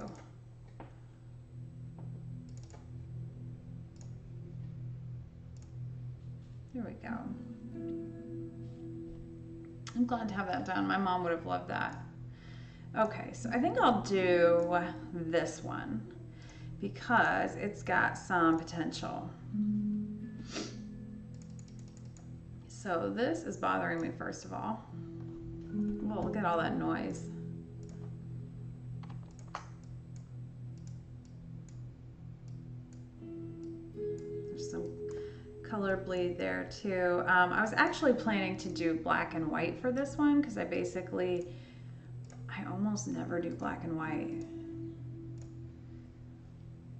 There we go. I'm glad to have that done. My mom would have loved that. Okay, so I think I'll do this one because it's got some potential. So this is bothering me first of all. Well, look at all that noise. Color bleed there too. Um, I was actually planning to do black and white for this one because I basically, I almost never do black and white.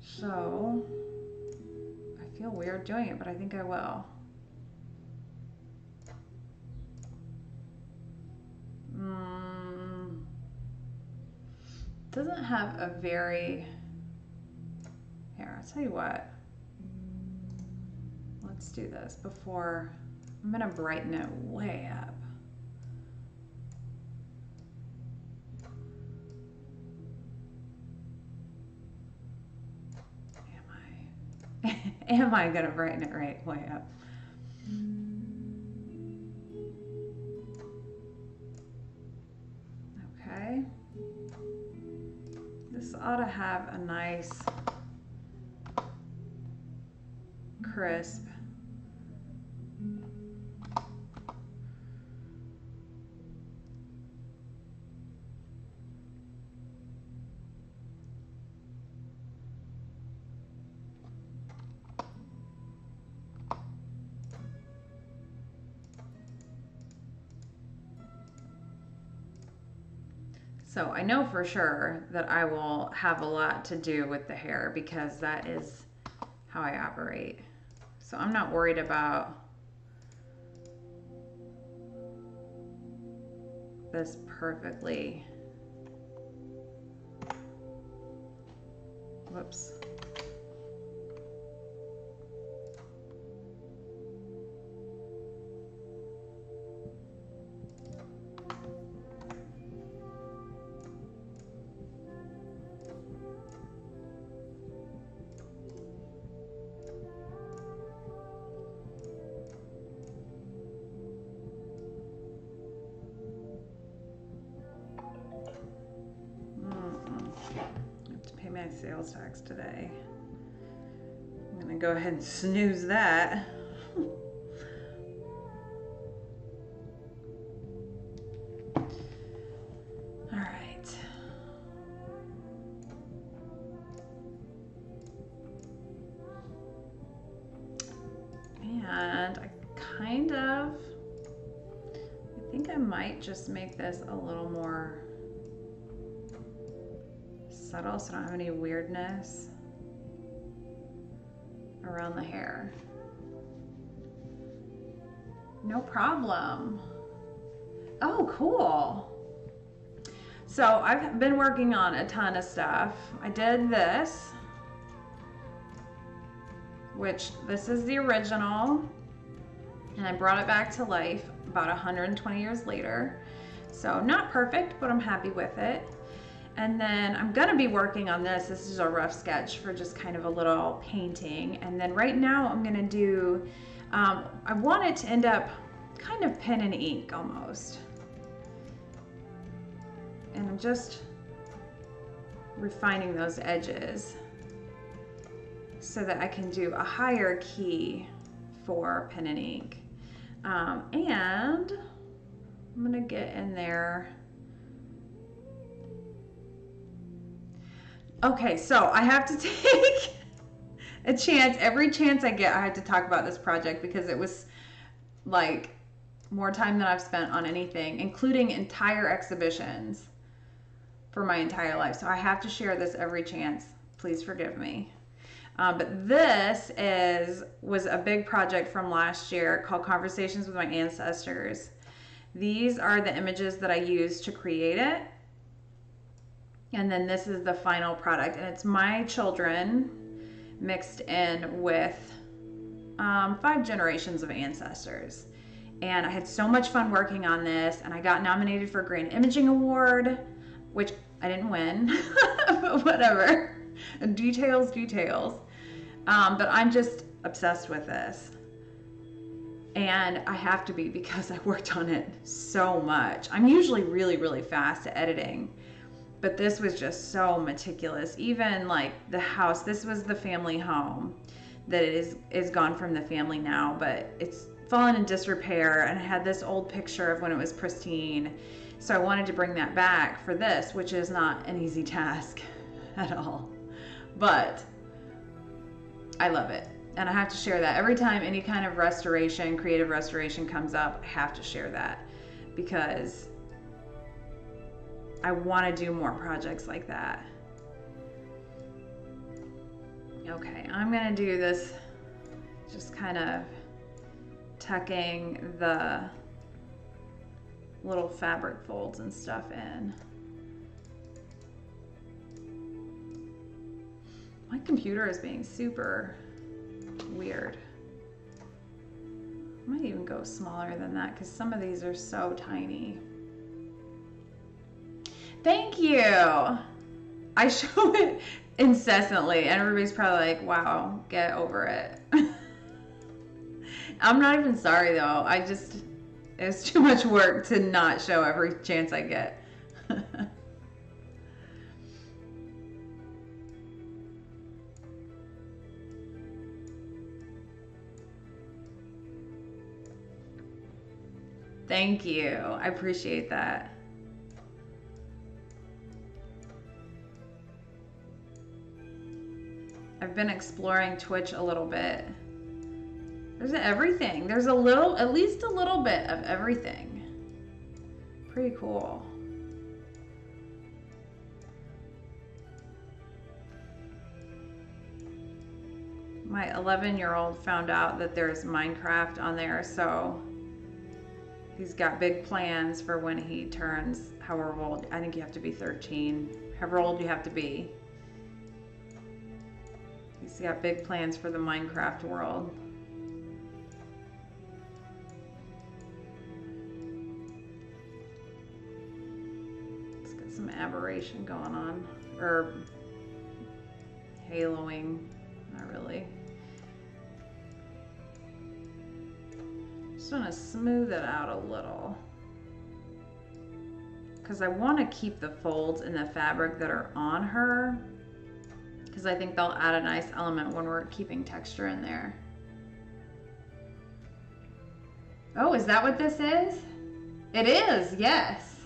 So, I feel weird doing it, but I think I will. Mm, doesn't have a very, here, I'll tell you what. Let's do this before, I'm gonna brighten it way up. Am I, am I gonna brighten it right way up? Okay. This ought to have a nice crisp So I know for sure that I will have a lot to do with the hair because that is how I operate. So I'm not worried about this perfectly. Whoops. Sales tax today. I'm gonna go ahead and snooze that. All right. And I kind of, I think I might just make this a little more subtle so I don't have any weirdness around the hair. No problem. Oh, cool. So I've been working on a ton of stuff. I did this, which this is the original, and I brought it back to life about 120 years later. So not perfect, but I'm happy with it. And then I'm gonna be working on this. This is a rough sketch for just kind of a little painting. And then right now I'm gonna do, um, I want it to end up kind of pen and ink almost. And I'm just refining those edges so that I can do a higher key for pen and ink. Um, and I'm gonna get in there Okay, so I have to take a chance. Every chance I get, I had to talk about this project because it was like more time than I've spent on anything, including entire exhibitions for my entire life. So I have to share this every chance. Please forgive me. Um, but this is was a big project from last year called Conversations with My Ancestors. These are the images that I used to create it. And then this is the final product, and it's my children mixed in with um, five generations of ancestors. And I had so much fun working on this, and I got nominated for a Grand Imaging Award which I didn't win, but whatever. Details, details. Um, but I'm just obsessed with this. And I have to be because I worked on it so much. I'm usually really, really fast at editing, but this was just so meticulous. Even like the house, this was the family home that is is gone from the family now, but it's fallen in disrepair and I had this old picture of when it was pristine. So I wanted to bring that back for this, which is not an easy task at all. But I love it. And I have to share that. Every time any kind of restoration, creative restoration comes up, I have to share that because I want to do more projects like that. Okay, I'm going to do this just kind of tucking the little fabric folds and stuff in. My computer is being super weird. I might even go smaller than that because some of these are so tiny. Thank you. I show it incessantly and everybody's probably like, wow, get over it. I'm not even sorry though. I just, it's too much work to not show every chance I get. Thank you. I appreciate that. I've been exploring Twitch a little bit. There's everything. There's a little, at least a little bit of everything. Pretty cool. My 11 year old found out that there's Minecraft on there, so he's got big plans for when he turns however old. I think you have to be 13, however old you have to be. He's got big plans for the Minecraft world. Let's some aberration going on. Or haloing. Not really. Just want to smooth it out a little. Because I want to keep the folds in the fabric that are on her because I think they'll add a nice element when we're keeping texture in there. Oh, is that what this is? It is, yes.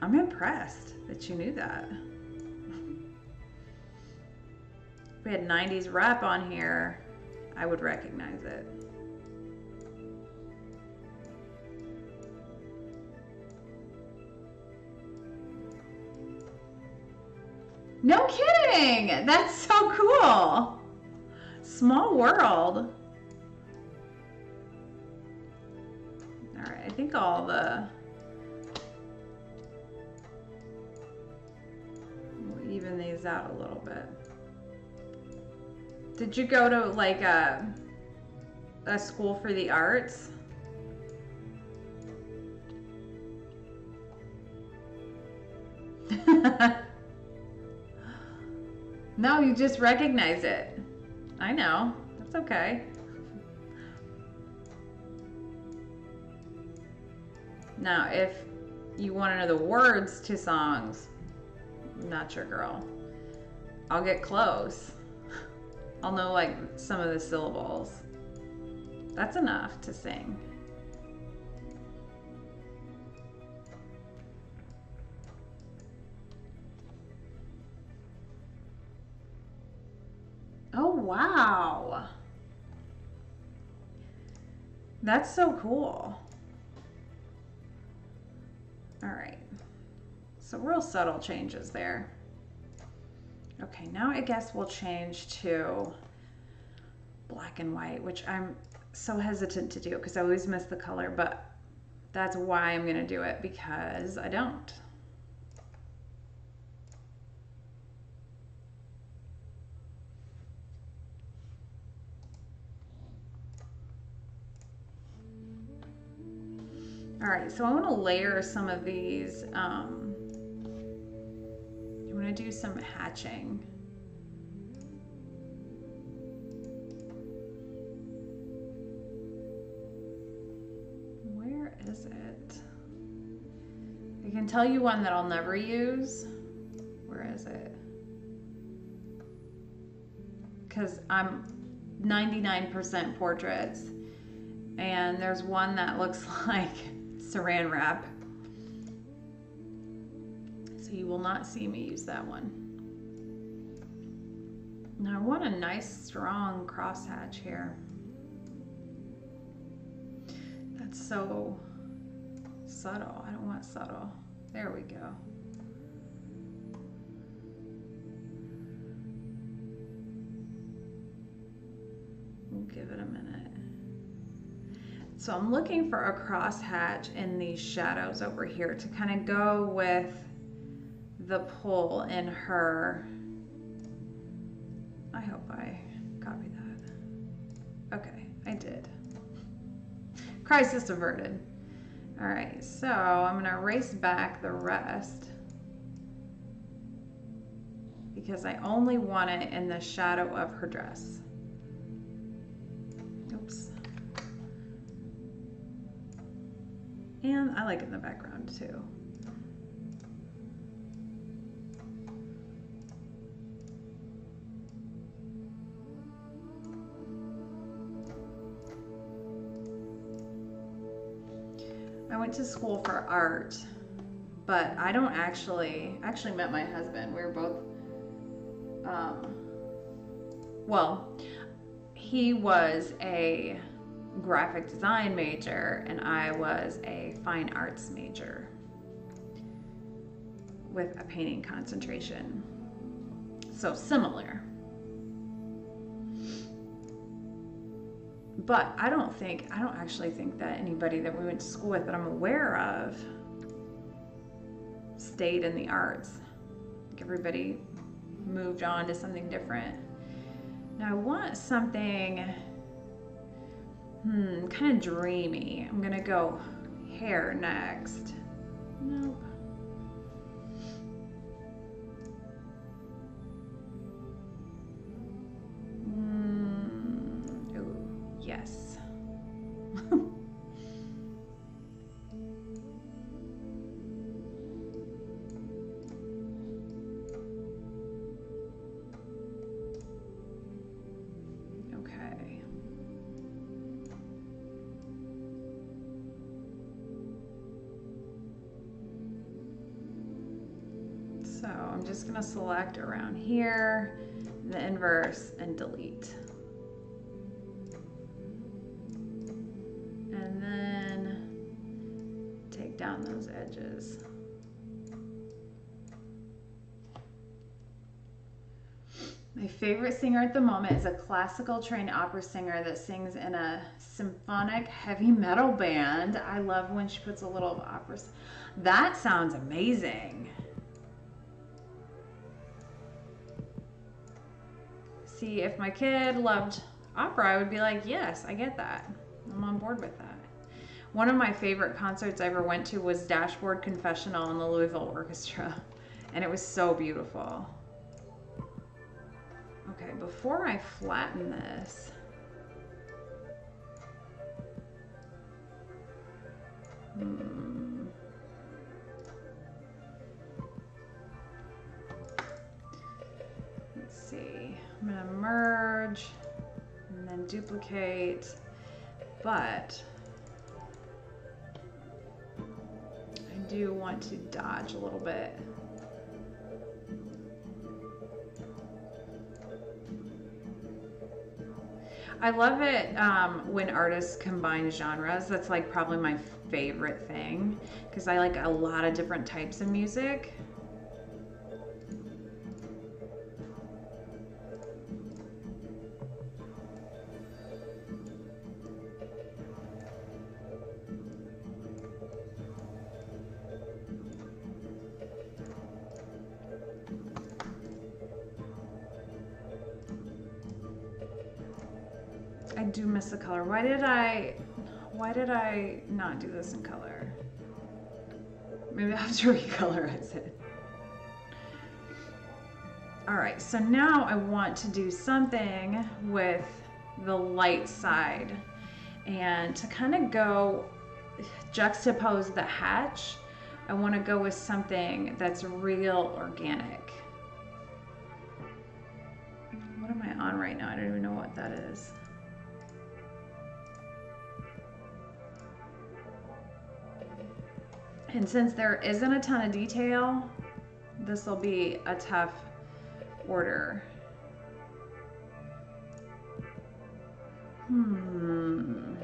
I'm impressed that you knew that. We had 90s rap on here, I would recognize it. No kidding! That's so cool. Small world. All right, I think all the we'll even these out a little bit. Did you go to like a a school for the arts? No, you just recognize it. I know. That's okay. Now, if you want to know the words to songs, not your girl. I'll get close. I'll know like some of the syllables. That's enough to sing. Wow. That's so cool. All right. So real subtle changes there. Okay, now I guess we'll change to black and white, which I'm so hesitant to do because I always miss the color, but that's why I'm going to do it because I don't. All right, so I want to layer some of these. Um, I'm going to do some hatching. Where is it? I can tell you one that I'll never use. Where is it? Because I'm 99% portraits and there's one that looks like saran wrap. So you will not see me use that one. Now I want a nice strong crosshatch here. That's so subtle. I don't want subtle. There we go. We'll give it a minute. So I'm looking for a crosshatch in these shadows over here to kind of go with the pull in her. I hope I copied that. Okay, I did. Crisis averted. All right, so I'm gonna erase back the rest because I only want it in the shadow of her dress. And I like it in the background too. I went to school for art, but I don't actually, actually met my husband. We were both, um, well, he was a graphic design major and I was a fine arts major with a painting concentration. So similar. But I don't think, I don't actually think that anybody that we went to school with that I'm aware of stayed in the arts. Like everybody moved on to something different. Now I want something Hmm, kind of dreamy. I'm gonna go hair next. Nope. Favorite singer at the moment is a classical trained opera singer that sings in a symphonic heavy metal band. I love when she puts a little of opera. That sounds amazing. see if my kid loved opera, I would be like, yes, I get that. I'm on board with that. One of my favorite concerts I ever went to was Dashboard Confessional in the Louisville Orchestra, and it was so beautiful. Before I flatten this. Let's see, I'm gonna merge and then duplicate, but I do want to dodge a little bit. I love it um, when artists combine genres. That's like probably my favorite thing because I like a lot of different types of music. The color. Why did I, why did I not do this in color? Maybe I have to recolorize it. All right, so now I want to do something with the light side and to kind of go juxtapose the hatch, I want to go with something that's real organic. What am I on right now? I don't even know what that is. And since there isn't a ton of detail, this will be a tough order. Hmm.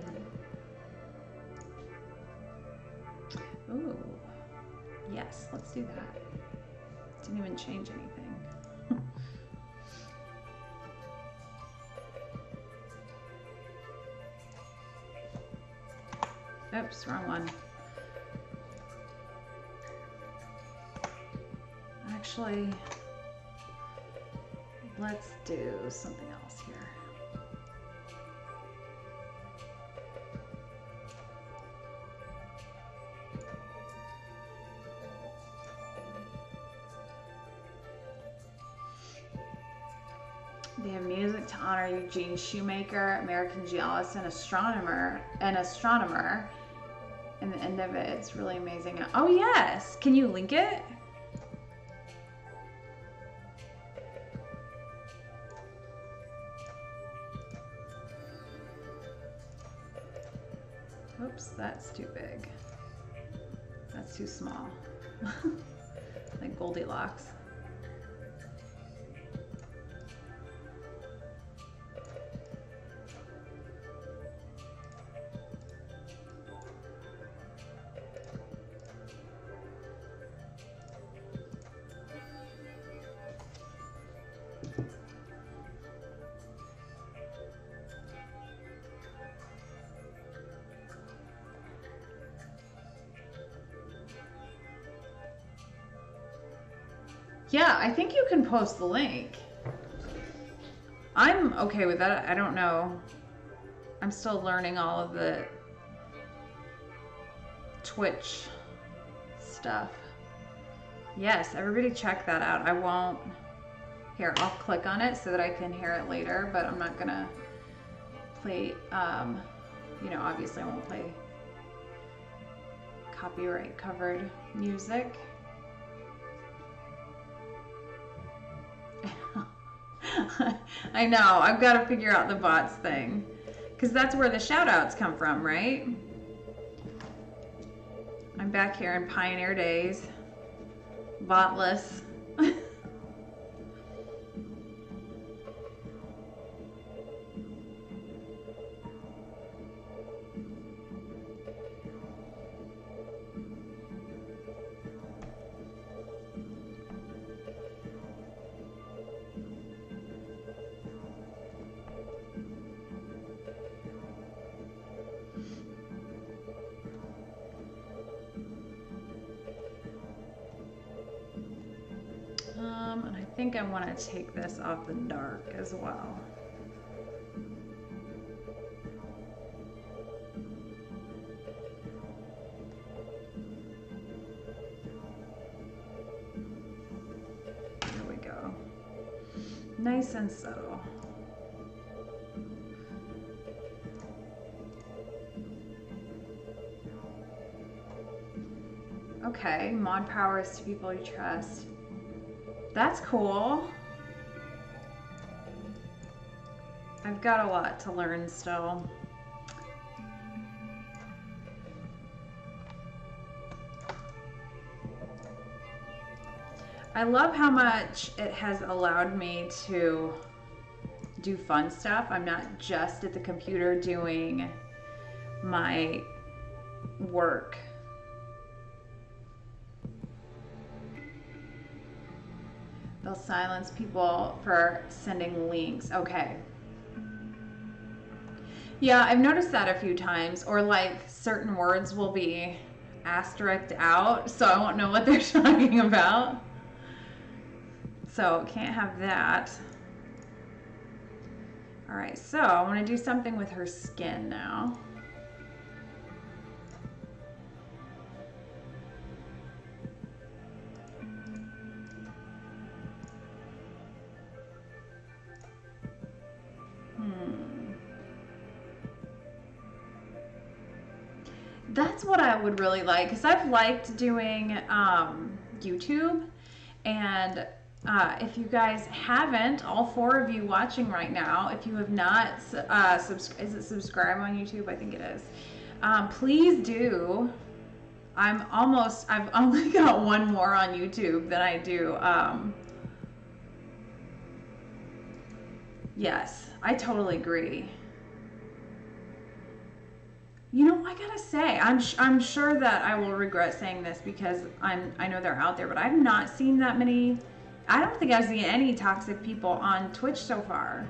Ooh. Yes, let's do that. Didn't even change anything. Oops, wrong one. Actually, let's do something else here. They have music to honor Eugene Shoemaker, American geologist and astronomer, an astronomer. And the end of it, it's really amazing. Oh yes, can you link it? That's too big. That's too small. like Goldilocks. Yeah, I think you can post the link. I'm okay with that. I don't know. I'm still learning all of the Twitch stuff. Yes, everybody check that out. I won't. Here, I'll click on it so that I can hear it later, but I'm not gonna play, um, you know, obviously I won't play copyright covered music. I know. I've got to figure out the bots thing. Because that's where the shout outs come from, right? I'm back here in Pioneer Days. Botless. want to take this off the dark as well. There we go. Nice and subtle. Okay, mod powers to people you trust. That's cool. I've got a lot to learn still. I love how much it has allowed me to do fun stuff. I'm not just at the computer doing my work. They'll silence people for sending links. Okay. Yeah, I've noticed that a few times. Or like certain words will be asterisked out, so I won't know what they're talking about. So can't have that. All right, so I want to do something with her skin now. What I would really like because I've liked doing um, YouTube. And uh, if you guys haven't, all four of you watching right now, if you have not, uh, subs- is it subscribe on YouTube? I think it is. Um, please do. I'm almost, I've only got one more on YouTube than I do. Um, yes, I totally agree. You know, I gotta say, I'm sh- I'm sure that I will regret saying this because I'm I know they're out there, but I've not seen that many. I don't think I've seen any toxic people on Twitch so far.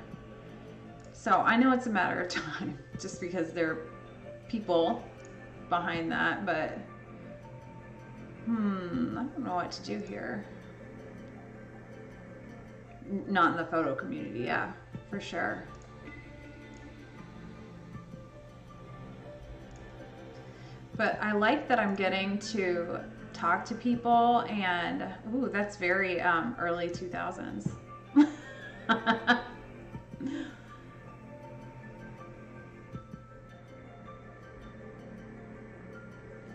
So I know it's a matter of time, just because there are people behind that, but hmm, I don't know what to do here. Not in the photo community, yeah, for sure. But I like that I'm getting to talk to people and ooh, that's very um, early 2000s.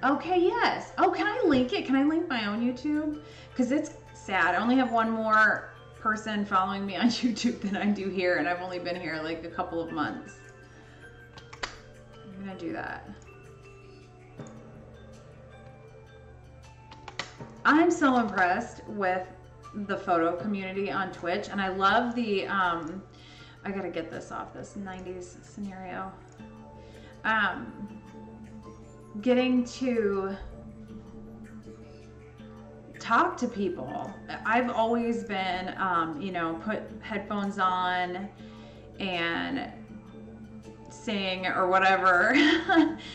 okay, yes. Oh, can I link it? Can I link my own YouTube? Because it's sad. I only have one more person following me on YouTube than I do here, and I've only been here like a couple of months. I'm gonna do that. I'm so impressed with the photo community on Twitch, and I love the. Um, I gotta get this off this 90s scenario. Um, getting to talk to people. I've always been, um, you know, put headphones on and sing or whatever.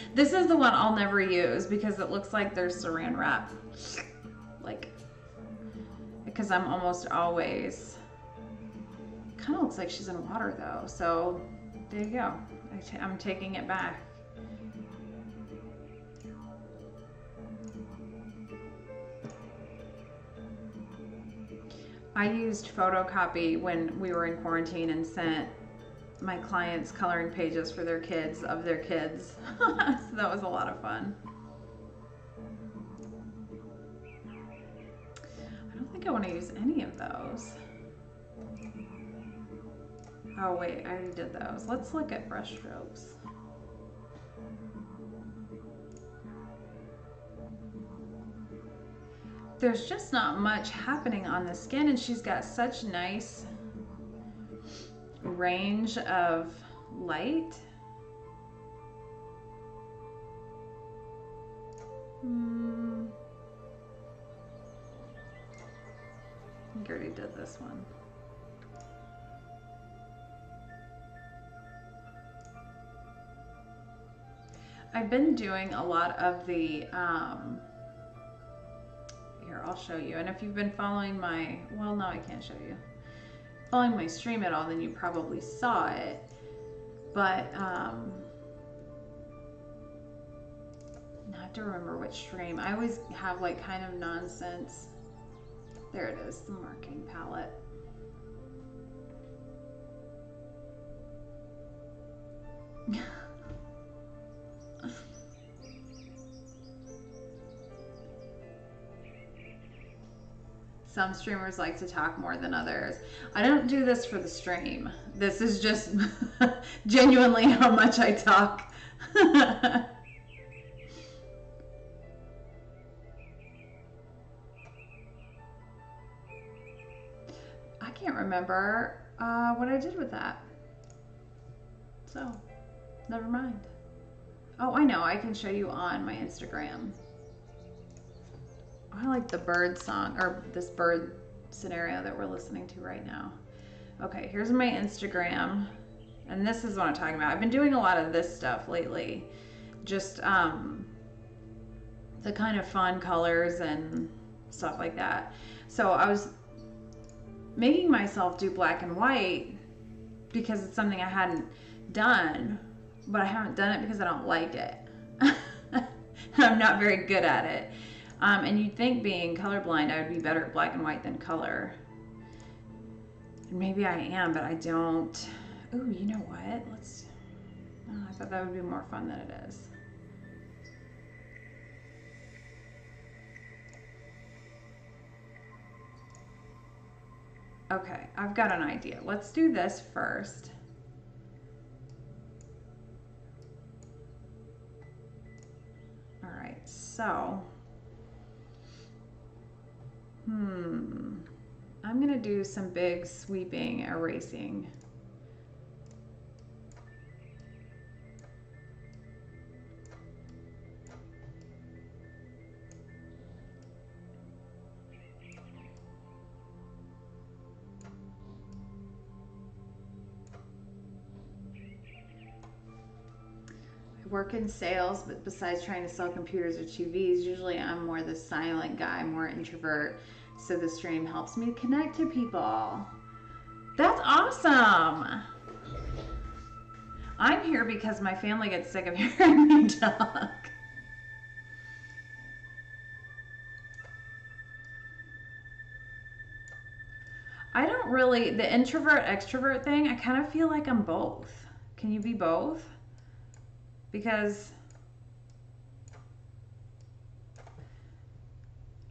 this is the one I'll never use because it looks like there's saran wrap like because I'm almost always kind of looks like she's in water though so there you go. I t- I'm taking it back. I used photocopy when we were in quarantine and sent my clients coloring pages for their kids of their kids. So that was a lot of fun think I want to use any of those. Oh wait, I already did those. Let's look at brush strokes. There's just not much happening on the skin and she's got such nice range of light. Hmm. I already did this one. I've been doing a lot of the, um, here, I'll show you. And if you've been following my, well, no, I can't show you. Following my stream at all, then you probably saw it. But, um, I have to remember which stream. I always have like kind of nonsense there it is, the marking palette. Some streamers like to talk more than others. I don't do this for the stream. This is just genuinely how much I talk. remember uh, what I did with that. So, never mind. Oh, I know. I can show you on my Instagram. I like the bird song, or this bird scenario that we're listening to right now. Okay, here's my Instagram. And this is what I'm talking about. I've been doing a lot of this stuff lately. Just um, the kind of fun colors and stuff like that. So I was making myself do black and white because it's something I hadn't done, but I haven't done it because I don't like it. I'm not very good at it. Um, and you'd think being colorblind, I would be better at black and white than color. Maybe I am, but I don't. Ooh, you know what? Let's. Oh, I thought that would be more fun than it is. Okay, I've got an idea. Let's do this first. All right, so, hmm, I'm gonna do some big sweeping erasing. Work in sales, but besides trying to sell computers or TVs, usually I'm more the silent guy, more introvert. So the stream helps me connect to people. That's awesome. I'm here because my family gets sick of hearing me talk. I don't really, the introvert extrovert thing, I kind of feel like I'm both. Can you be both? Because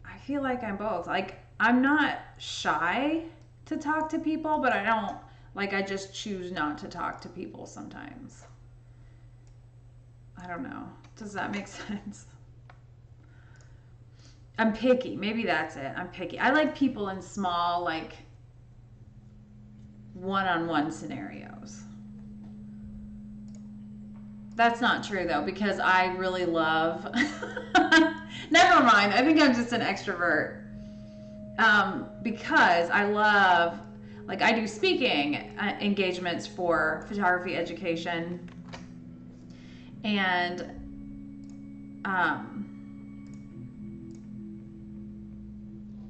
I feel like I'm both. Like, I'm not shy to talk to people, but I don't, like, I just choose not to talk to people sometimes. I don't know. Does that make sense? I'm picky. Maybe that's it. I'm picky. I like people in small, like, one on one scenarios. That's not true though, because I really love. Never mind. I think I'm just an extrovert. Um, because I love, like, I do speaking uh, engagements for photography education. And um,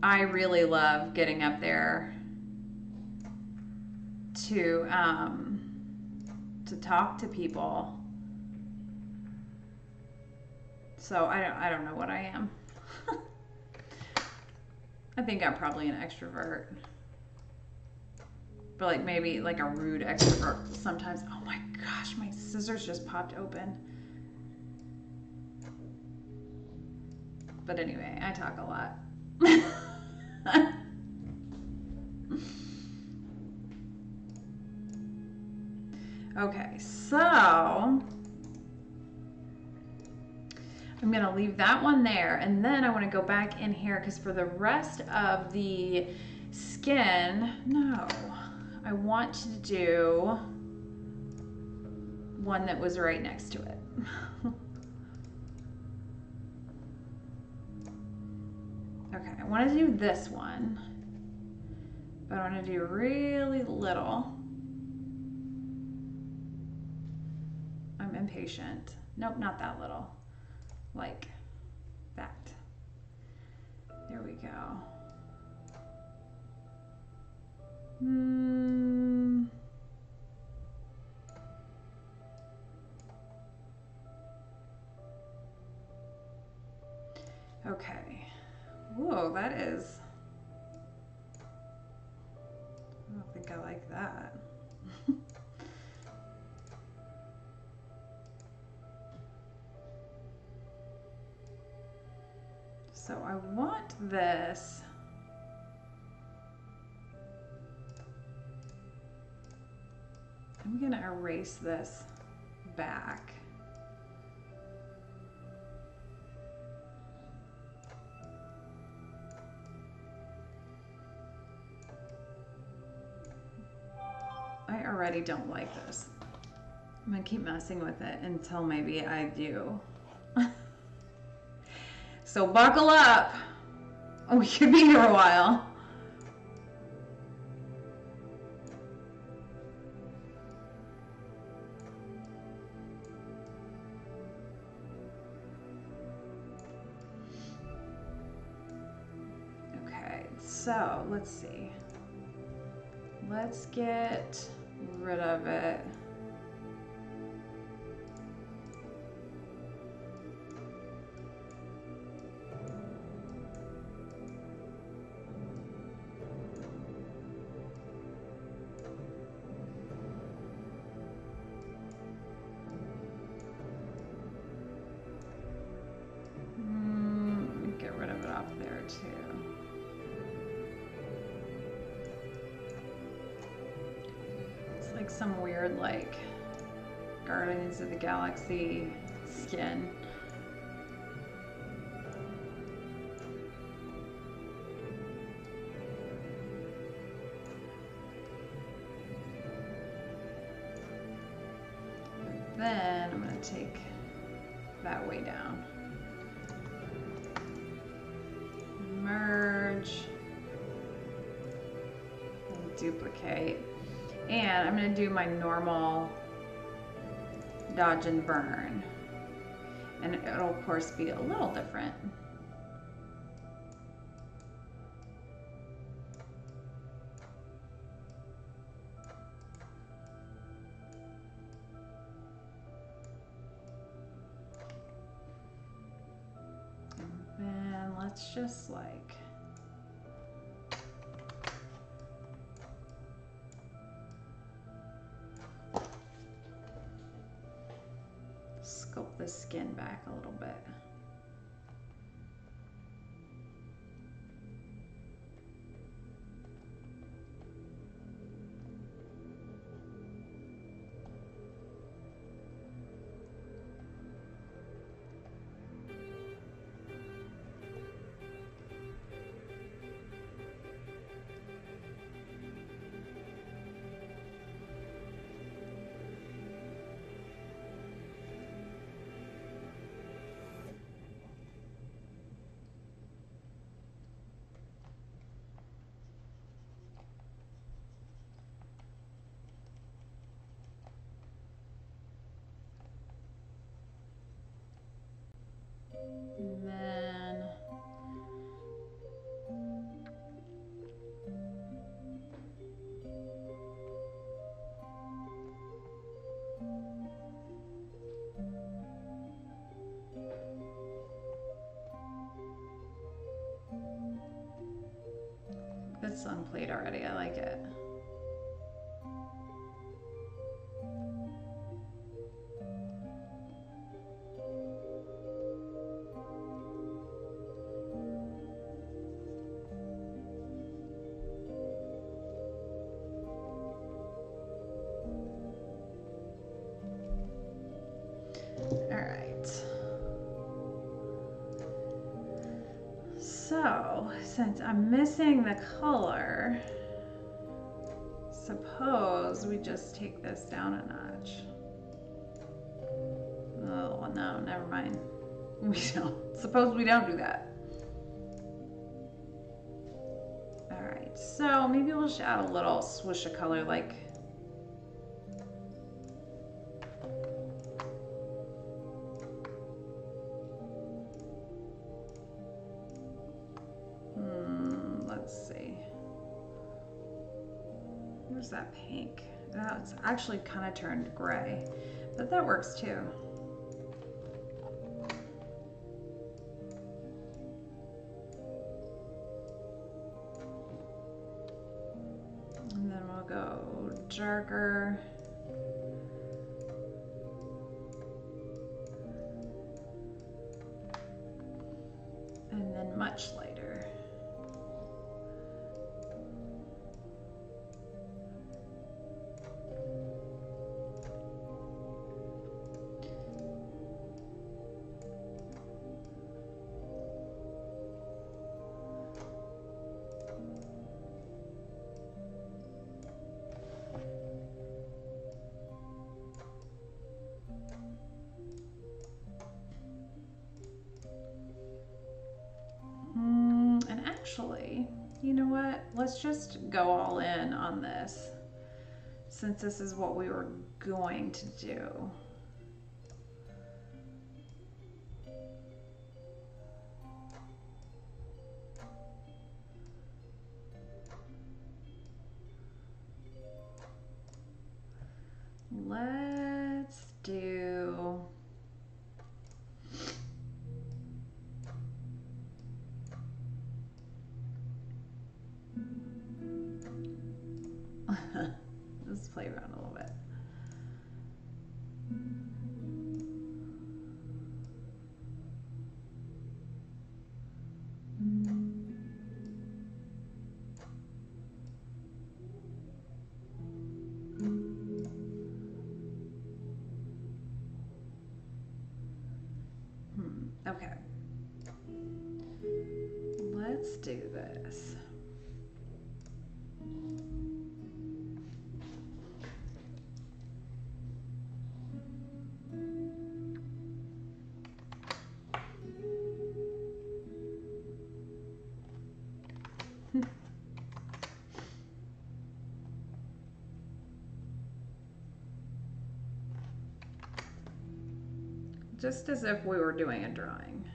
I really love getting up there to um, to talk to people. So I don't I don't know what I am. I think I'm probably an extrovert. But like maybe like a rude extrovert sometimes. Oh my gosh, my scissors just popped open. But anyway, I talk a lot. Okay, so I'm to leave that one there. And then I want to go back in here because for the rest of the skin, no, I want to do one that was right next to it. okay, I want to do this one, but I want to do really little. I'm impatient. Nope, not that little. Like that. There we go. Hmm. Okay. Whoa, that is. I don't think I like that. So I want this. I'm going to erase this back. I already don't like this. I'm to keep messing with it until maybe I do. So buckle up. Oh, we could be here a while. Okay, so let's see. Let's get rid of it. It's like some weird like Guardians of the Galaxy skin. Duplicate. And I'm gonna do my normal dodge and burn. And it'll of course be a little different. And let's just like back a little bit. And then Good song played already. I like it. I'm missing the color, suppose we just take this down a notch. Oh, no, never mind. We don't. Suppose we don't do that. All right, so maybe we'll just add a little swoosh of color like Actually kind of turned gray, but that works too. And then we'll go darker. You know what? Let's just go all in on this since this is what we were going to do. Let's just as if we were doing a drawing.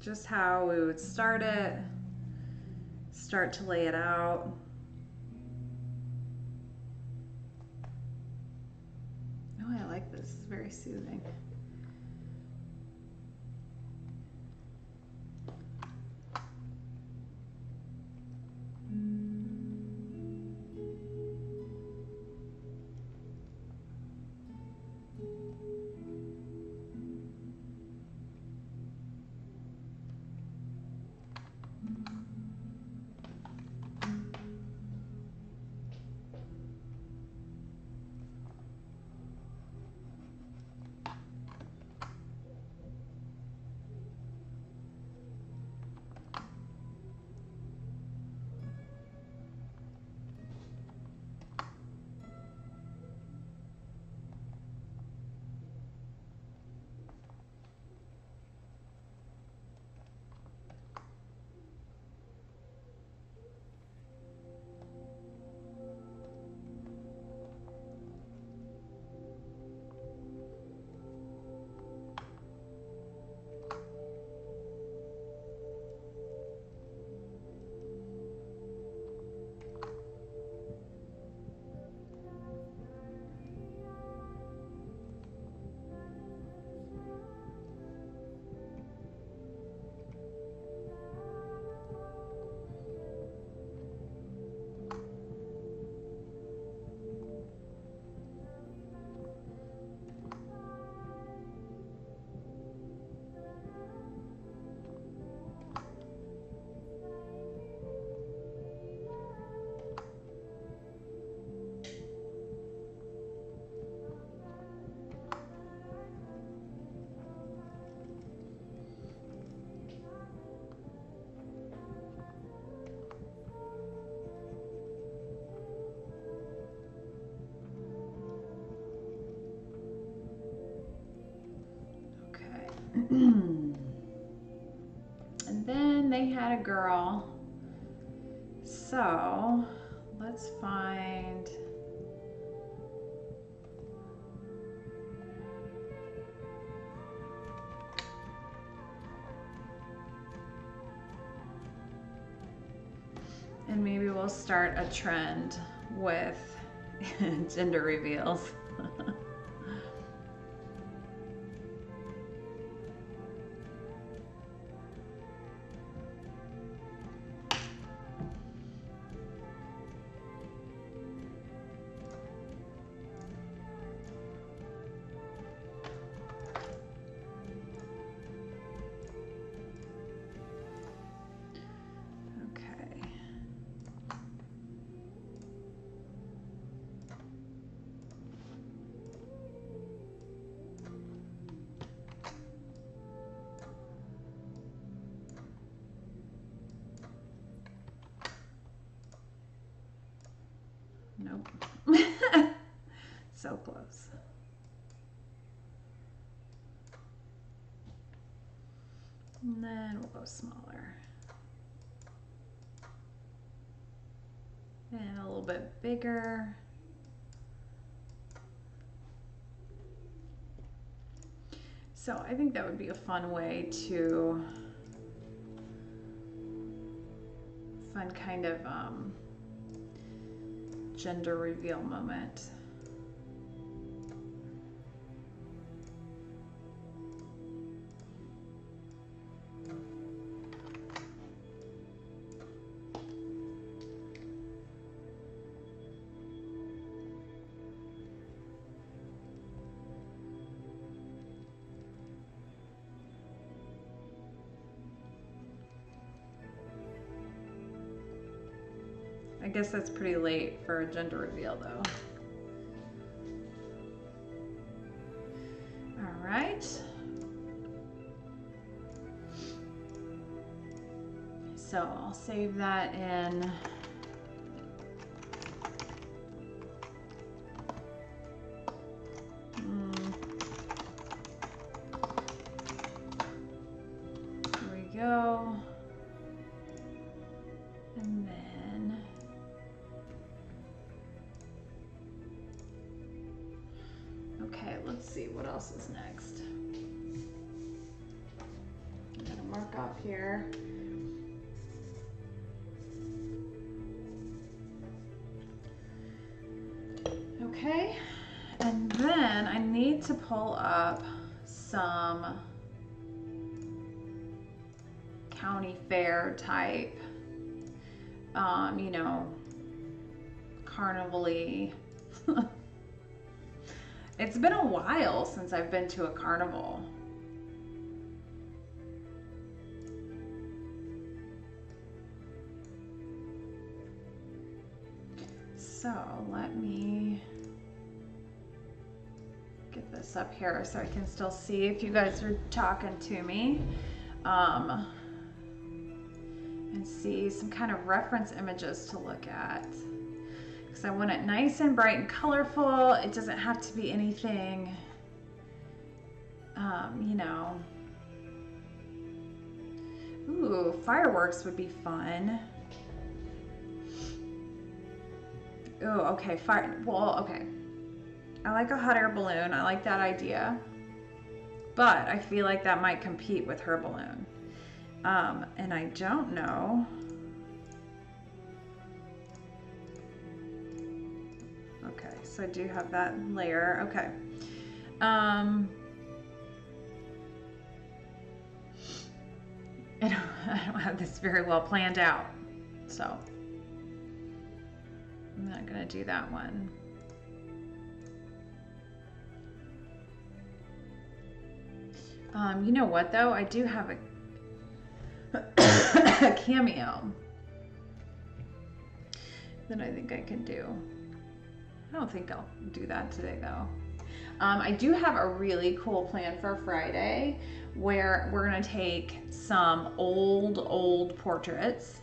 Just how we would start it, start to lay it out. Oh, I like this. It's very soothing. Had a girl. So let's find. And maybe we'll start a trend with gender reveals. Close. And then we'll go smaller. And a little bit bigger. So I think that would be a fun way to fun kind of um, gender reveal moment. Guess that's pretty late for a gender reveal though. All right. So I'll save that in. I've been to a carnival. So let me get this up here so I can still see if you guys are talking to me. Um, and see some kind of reference images to look at. Because I want it nice and bright and colorful. It doesn't have to be anything, um, you know. Ooh, fireworks would be fun. Oh, okay, fire. Well, okay. I like a hot air balloon. I like that idea. But I feel like that might compete with her balloon. Um, and I don't know. Okay, so I do have that layer. Okay. Um, I don't, I don't have this very well planned out. So I'm not going to do that one. Um, you know what though? I do have a a cameo that I think I can do. I don't think I'll do that today though. Um, I do have a really cool plan for Friday where we're gonna take some old, old portraits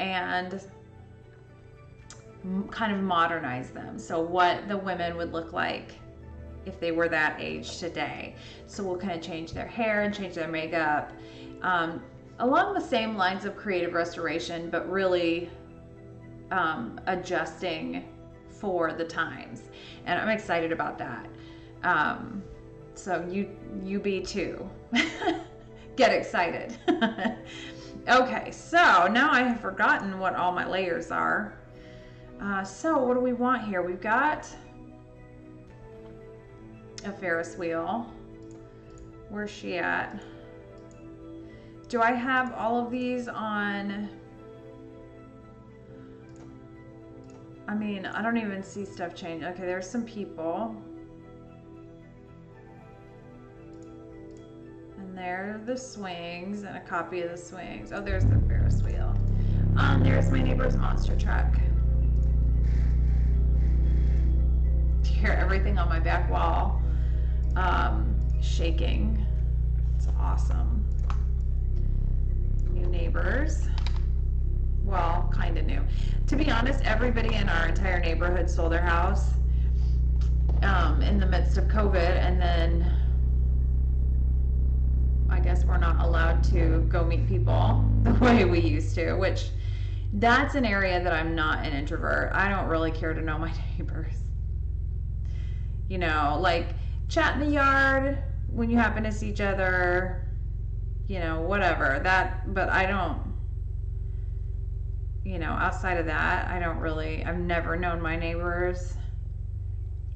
and kind of modernize them. So what the women would look like if they were that age today. So we'll kind of change their hair and change their makeup. Um, along the same lines of creative restoration, but really um, adjusting for the times. And I'm excited about that. Um, so you you be too. Get excited. okay, so now I have forgotten what all my layers are. Uh, so what do we want here? We've got a Ferris wheel. Where's she at? Do I have all of these on? I mean, I don't even see stuff change. Okay, there's some people. There are the swings and a copy of the swings. Oh, there's the Ferris wheel. Um, there's my neighbor's monster truck. You Hear everything on my back wall um, shaking. It's awesome new neighbors. Well, kind of new. To be honest, everybody in our entire neighborhood sold their house um, in the midst of COVID, and then guess we're not allowed to go meet people the way we used to, which that's an area that I'm not an introvert. I don't really care to know my neighbors. You know, like chat in the yard when you happen to see each other, you know, whatever. That, but I don't, you know, outside of that, I don't really, I've never known my neighbors.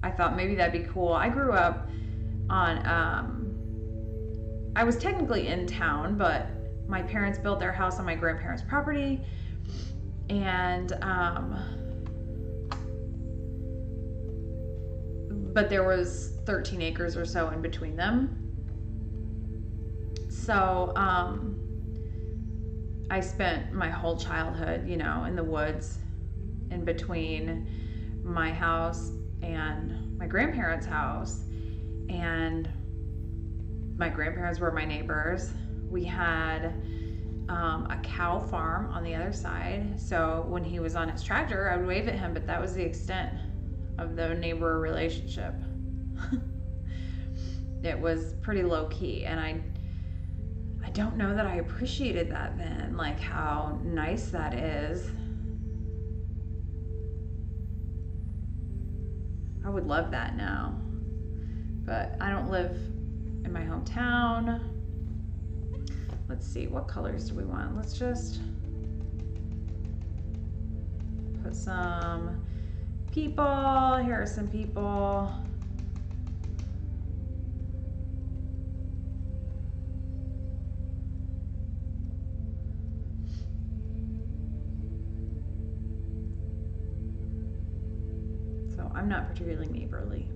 I thought maybe that'd be cool. I grew up on, um, I was technically in town, but my parents built their house on my grandparents' property. And, um, but there was 13 acres or so in between them so um, I spent my whole childhood, you know, in the woods in between my house and my grandparents' house. And my grandparents were my neighbors. We had um, a cow farm on the other side. So when he was on his tractor, I would wave at him, but that was the extent of the neighbor relationship. it was pretty low key. And I I don't know that I appreciated that then, like how nice that is. I would love that now. But I don't live in my hometown. let's see, what colors do we want? Let's just put some people. Here are some people. So I'm not particularly neighborly,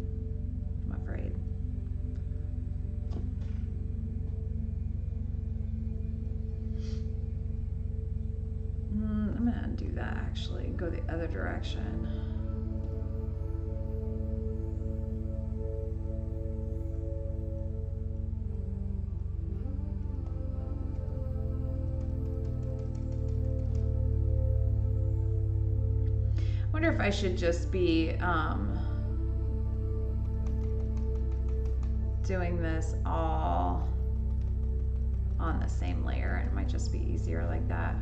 Mm, I'm gonna undo that actually go the other direction. I wonder if I should just be um, doing this all on the same layer it might just be easier like that.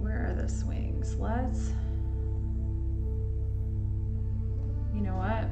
Where are the swings? Let's, you know what?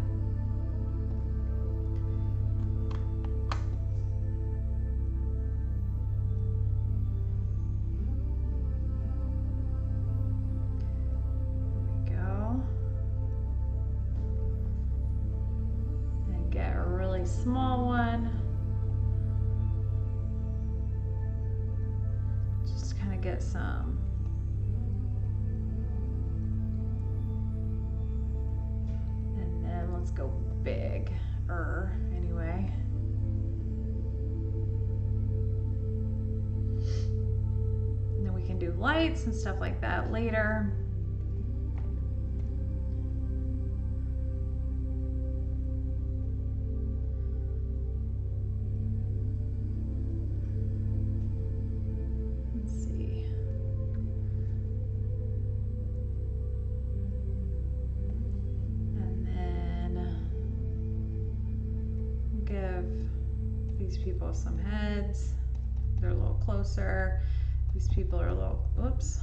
And stuff like that later. These people are a little, whoops.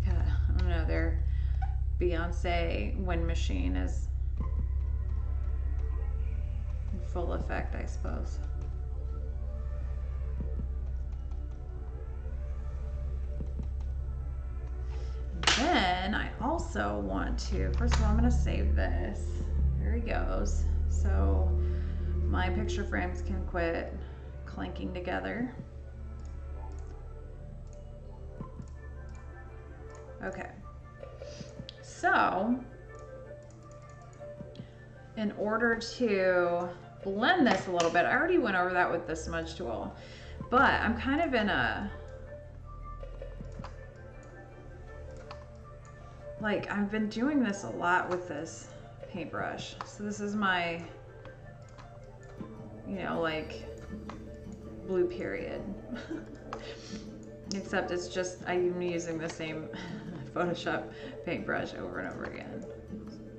Okay, I don't know, their Beyonce wind machine is in full effect, I suppose. Then I also want to, first of all, I'm to save this. There he goes. So my picture frames can quit clanking together. Okay. So, in order to blend this a little bit, I already went over that with the smudge tool, but I'm kind of in a, like I've been doing this a lot with this paintbrush. So this is my, you know, like blue period. Except it's just, I'm using the same Photoshop paintbrush over and over again.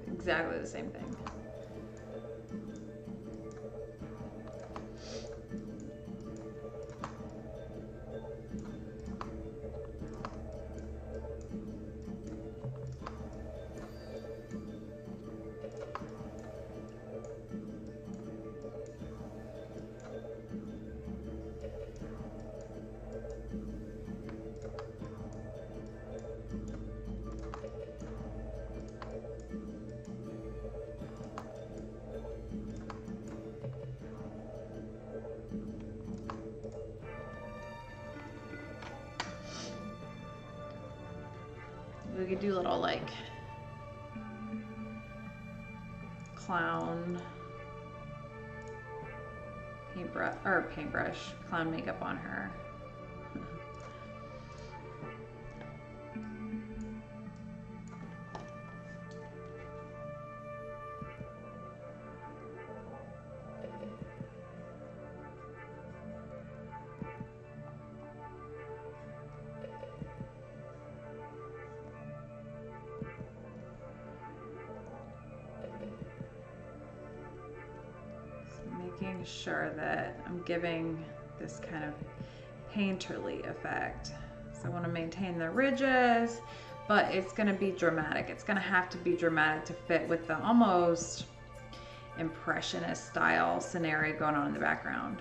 Exactly the same thing. Makeup on her. Making sure that I'm giving this kind of painterly effect. So I want to maintain the ridges, but it's going to be dramatic. It's going to have to be dramatic to fit with the almost impressionist style scenario going on in the background.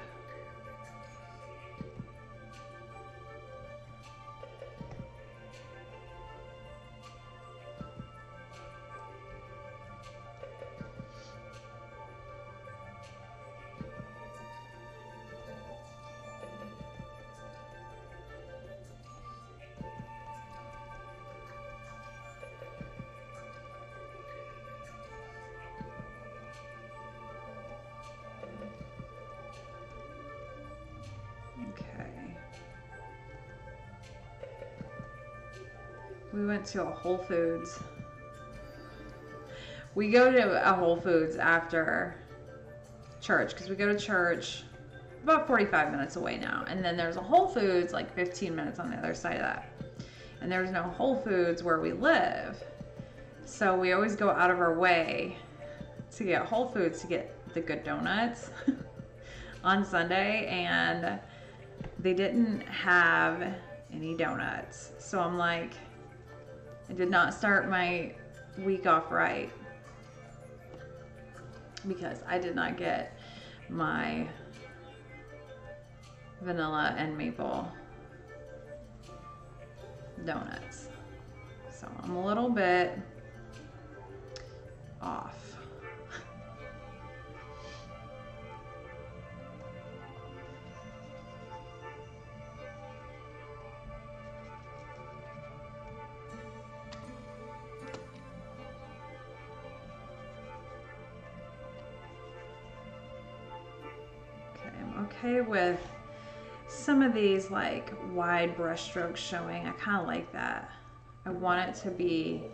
To a Whole Foods. We go to a Whole Foods after church because we go to church about 45 minutes away now. And then there's a Whole Foods like 15 minutes on the other side of that. And there's no Whole Foods where we live. So we always go out of our way to get Whole Foods to get the good donuts on Sunday. And they didn't have any donuts. So I'm like, I did not start my week off right because I did not get my vanilla and maple donuts. So I'm a little bit off. Okay with some of these like wide brush strokes showing. I kind of like that. I want it to be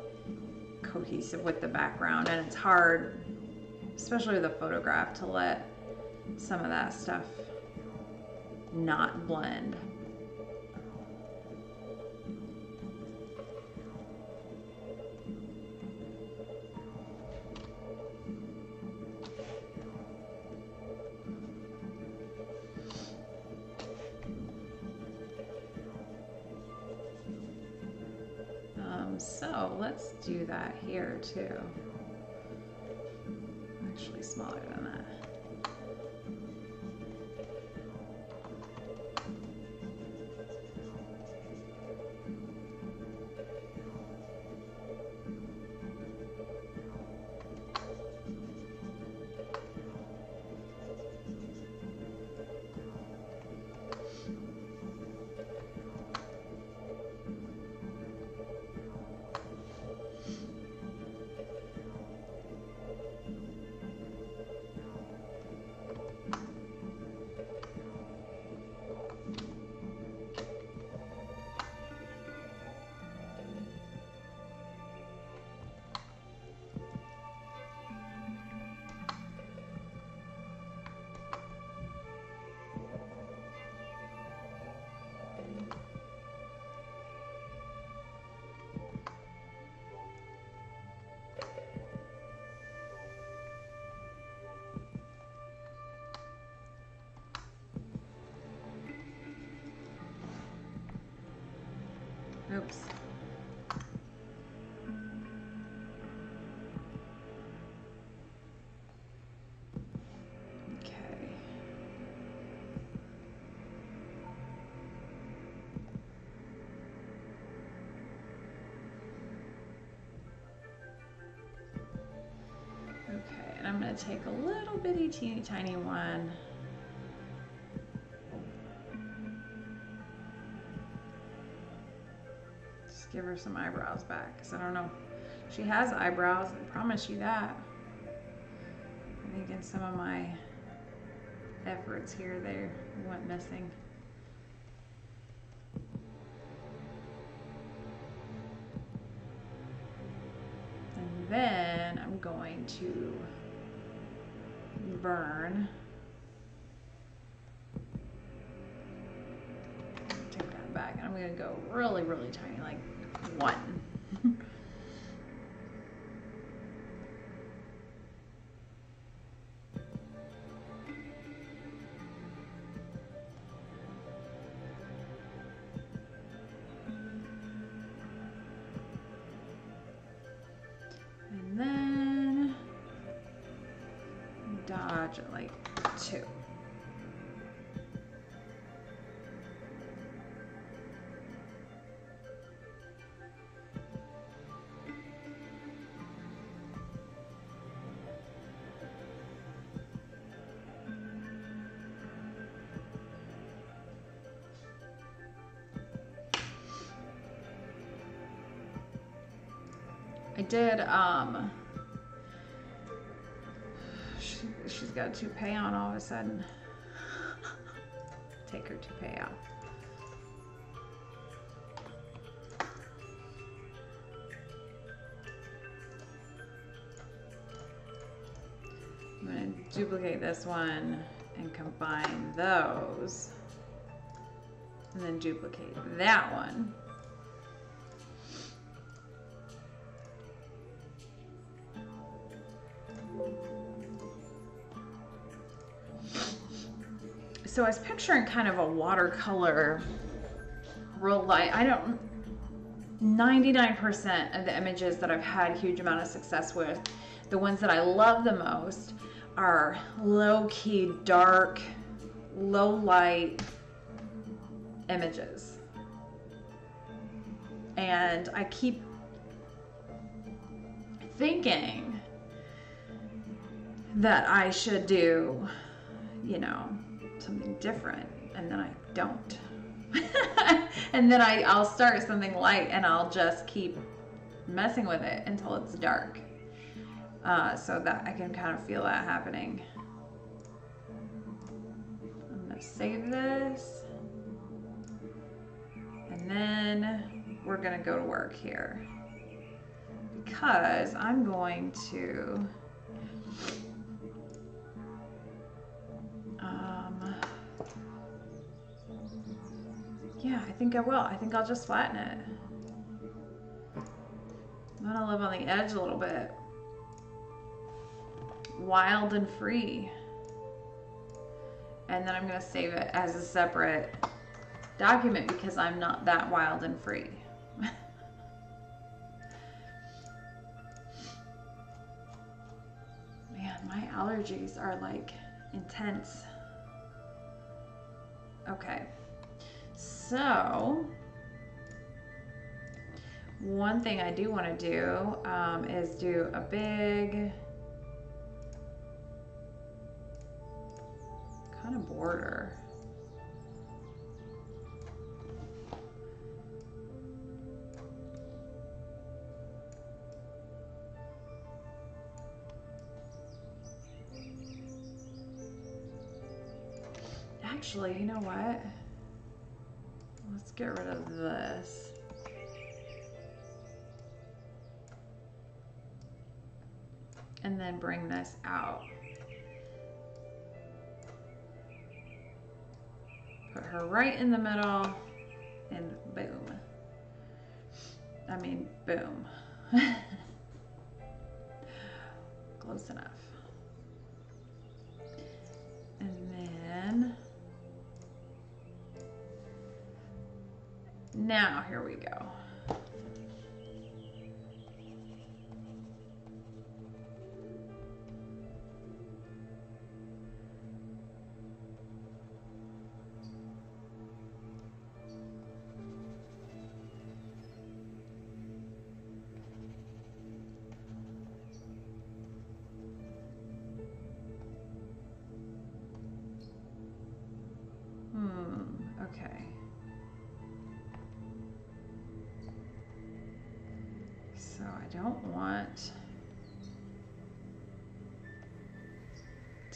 cohesive with the background and it's hard, especially with a photograph, to let some of that stuff not blend. Too. Oops. Okay. Okay, and I'm going to take a little bitty teeny tiny one. Some eyebrows back because I don't know. She has eyebrows, I promise you that. I think in some of my efforts here, they went missing. And then I'm going to burn. Take that back. And I'm going to go really, really tiny, like did, um, she, she's got a toupee on all of a sudden. Take her toupee out. I'm gonna duplicate this one and combine those and then duplicate that one. So I was picturing kind of a watercolor real light. I don't 99% of the images that I've had huge amount of success with, the ones that I love the most are low key, dark, low light images. And I keep thinking that I should do, you know, something different, and then I don't. and then I, I'll start something light and I'll just keep messing with it until it's dark. Uh, so that I can kind of feel that happening. I'm gonna save this. And then we're gonna go to work here. Because I'm going to um, yeah, I think I will. I think I'll just flatten it. I'm gonna live on the edge a little bit. Wild and free. And then I'm gonna save it as a separate document because I'm not that wild and free. Man, my allergies are like intense. Okay. So, one thing I do want to do um, is do a big kind of border. Actually, you know what? Let's get rid of this. And then bring this out. Put her right in the middle and boom. I mean, boom. Close enough. Now, here we go.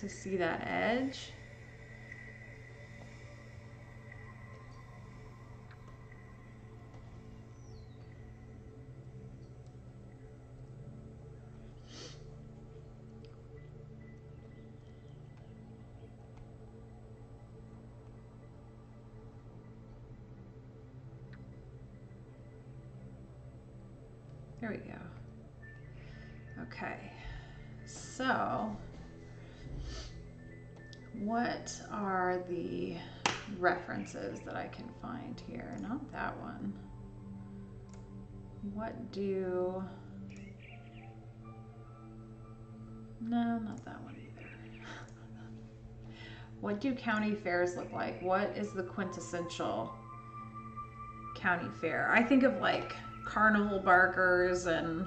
To see that edge. References that I can find here? Not that one. What do... No, not that one either. what do county fairs look like? What is the quintessential county fair? I think of like carnival barkers and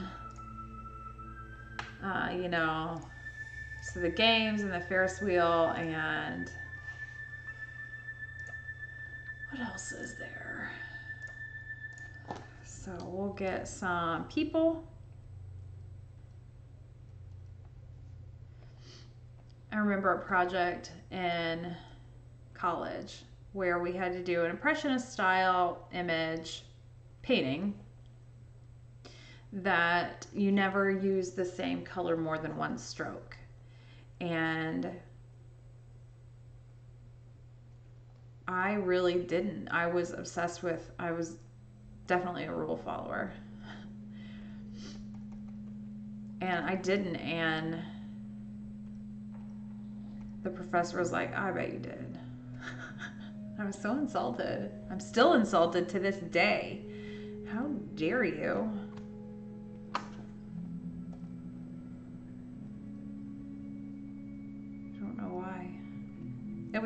uh, you know so the games and the ferris wheel and else is there so we'll get some people I remember a project in college where we had to do an impressionist style image painting that you never use the same color more than one stroke. And I really didn't. I was obsessed with, I was definitely a rule follower. And I didn't. And the professor was like, I bet you did. I was so insulted. I'm still insulted to this day. How dare you?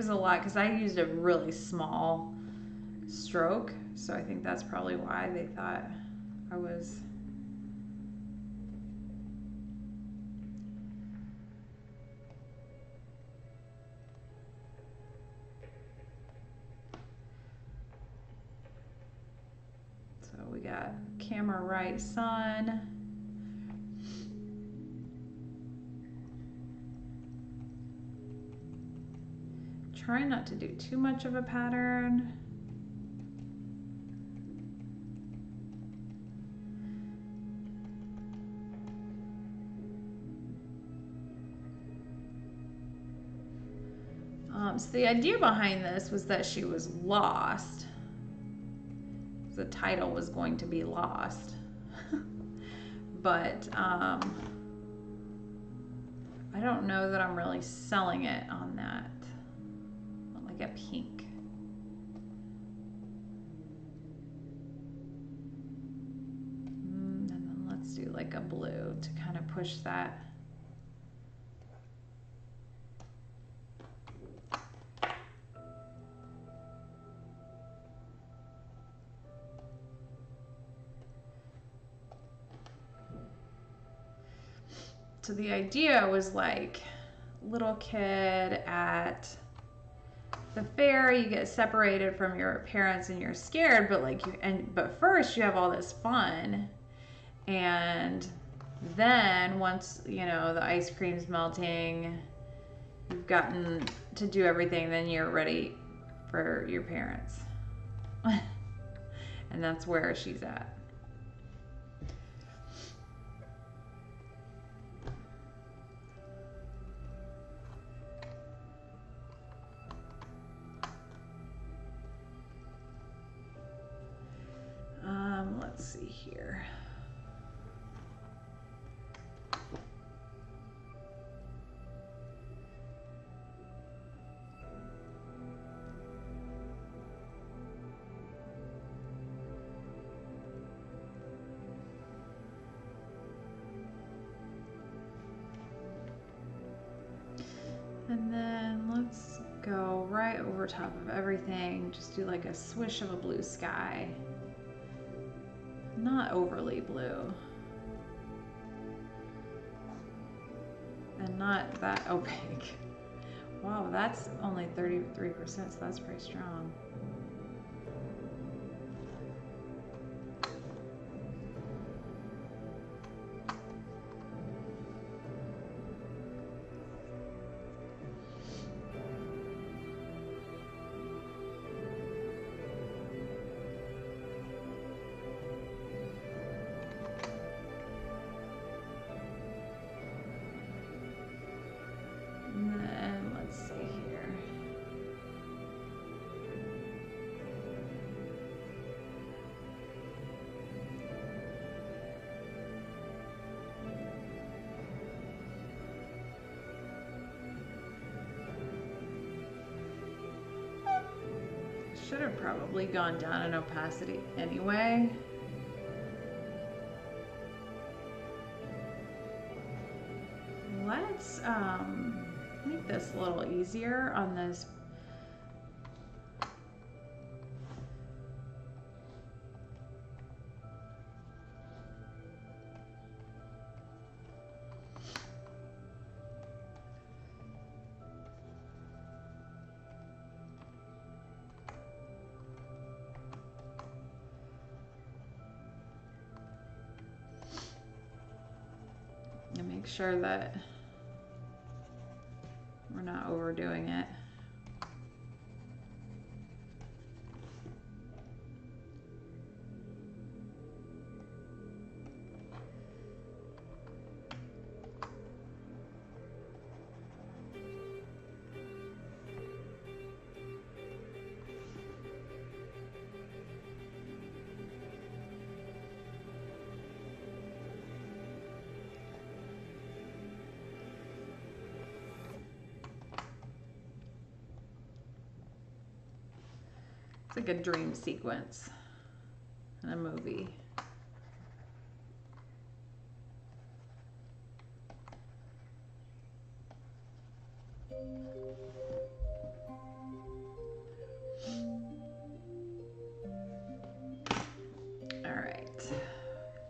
Was a lot because I used a really small stroke, so I think that's probably why they thought I was. So we got camera right sun. Try not to do too much of a pattern. Um, so the idea behind this was that she was lost. The title was going to be lost. but um, I don't know that I'm really selling it on that. Pink. Mm, and then let's do like a blue to kind of push that. So the idea was like little kid at the fair you get separated from your parents and you're scared but like you and but first you have all this fun. And then once you know the ice cream's melting you've gotten to do everything then you're ready for your parents. And that's where she's at here. And then let's go right over top of everything. Just do like a swish of a blue sky not overly blue. And not that opaque. Wow, that's only 33%, so that's pretty strong. Gone down in opacity anyway. Let's um, make this a little easier on this. Sure that we're not overdoing it. Like a dream sequence in a movie. All right,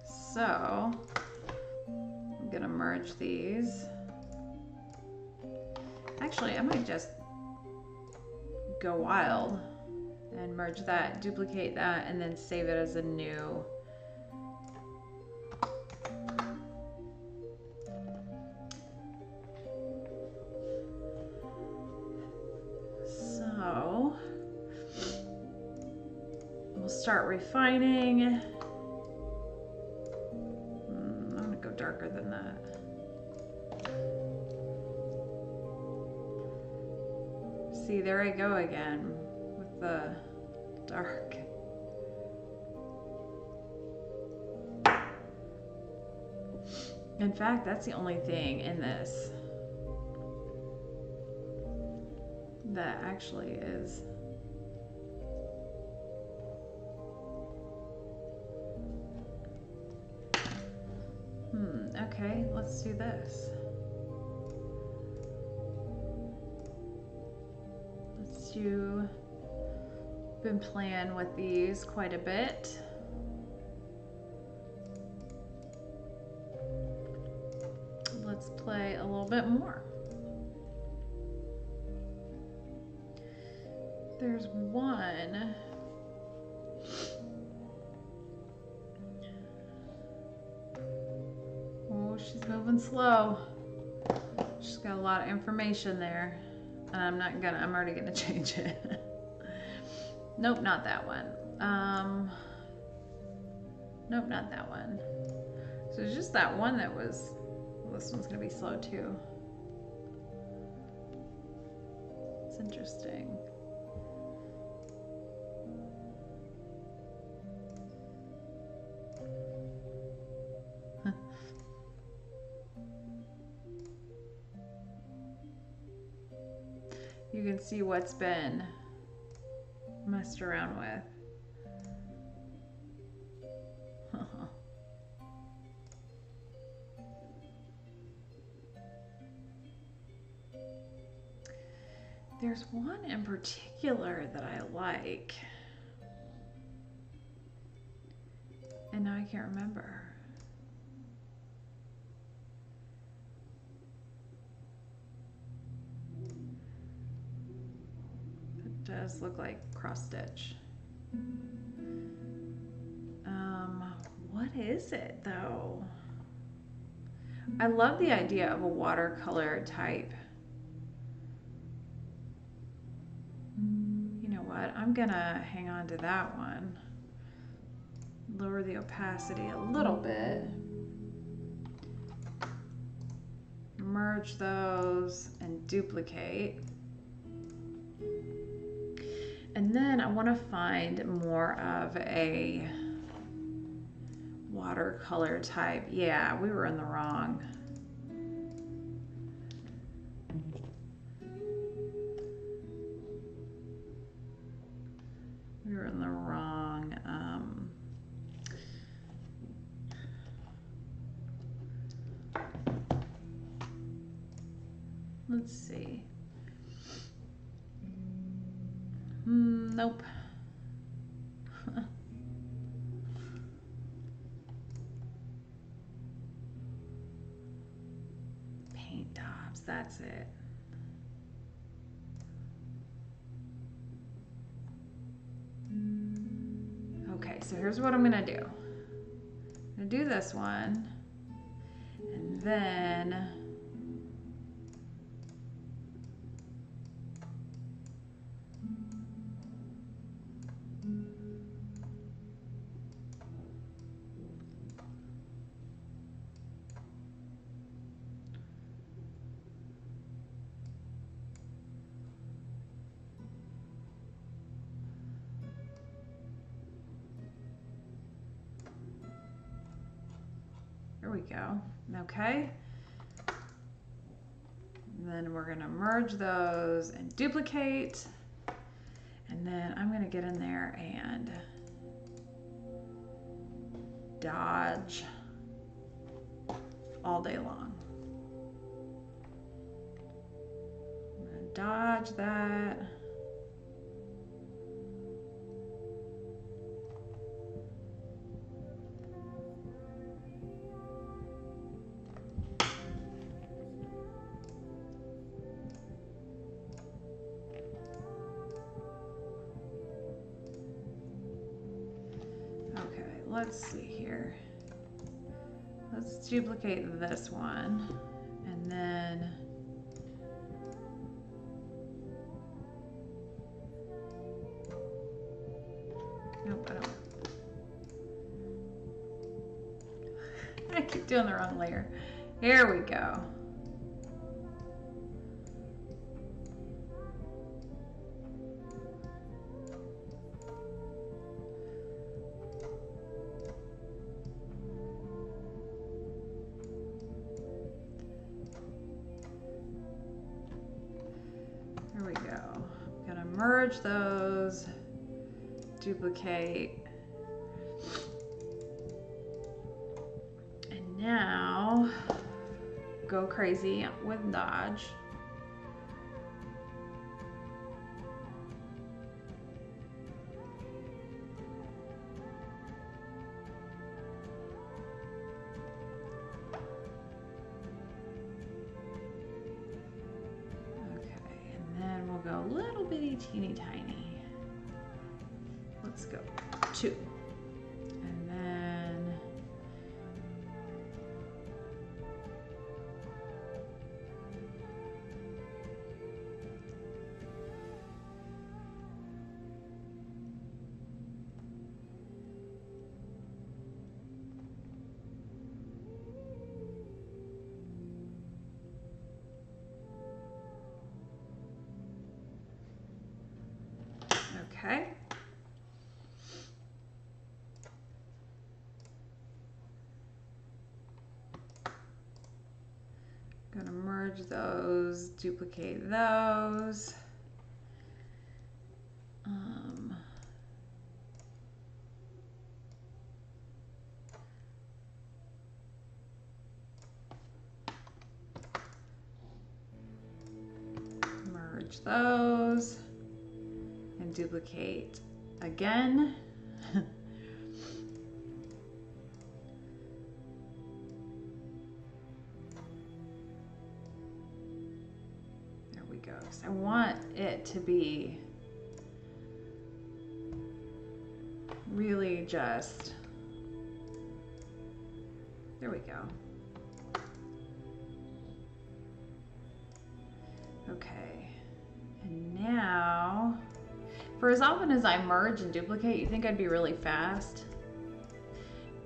so I'm gonna merge these. Actually, I might just go wild merge that, duplicate that, and then save it as a new. So we'll start refining. Hmm, I'm gonna go darker than that. See, there I go again In fact, that's the only thing in this that actually is. Hmm, okay, let's do this. Let's do, been playing with these quite a bit. Little bit more. There's one. Oh, she's moving slow. She's got a lot of information there. And I'm not gonna, I'm already gonna change it. nope, not that one. Um, nope, not that one. So it's just that one that was, this one's gonna be slow too. It's interesting. you can see what's been messed around with. Particular that I like. And now I can't remember. It does look like cross stitch. Um, what is it though? I love the idea of a watercolor type. I'm gonna hang on to that one. Lower the opacity a little bit. Merge those and duplicate. And then I want to find more of a watercolor type. Yeah, we were in the wrong. That's it. Okay, so here's what I'm gonna do. I'm gonna do this one, and then merge those and duplicate. And then I'm gonna get in there and dodge all day long. Dodge that. Let's see here. Let's duplicate this one and then Nope, I don't. I keep doing the wrong layer. Here we go. Duplicate. And now go crazy with Dodge. Merge those, duplicate those. Um, merge those and duplicate again. Just, there we go. Okay, and now, for as often as I merge and duplicate, you think I'd be really fast?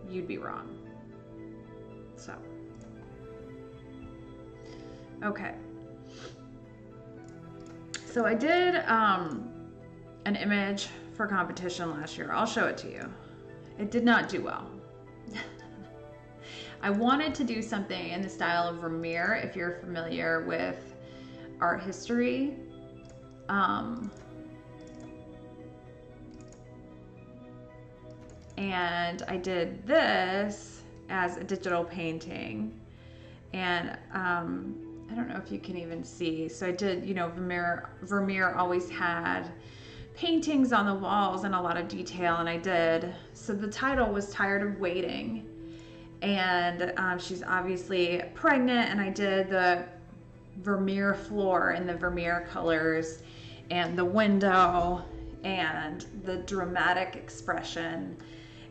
You'd be wrong. So, okay. So I did um, an image for competition last year. I'll show it to you. It did not do well. I wanted to do something in the style of Vermeer, if you're familiar with art history. Um, and I did this as a digital painting. And um, I don't know if you can even see. So I did, you know, Vermeer, Vermeer always had paintings on the walls and a lot of detail, and I did. So the title was Tired of Waiting. And um, she's obviously pregnant, and I did the Vermeer floor in the Vermeer colors and the window and the dramatic expression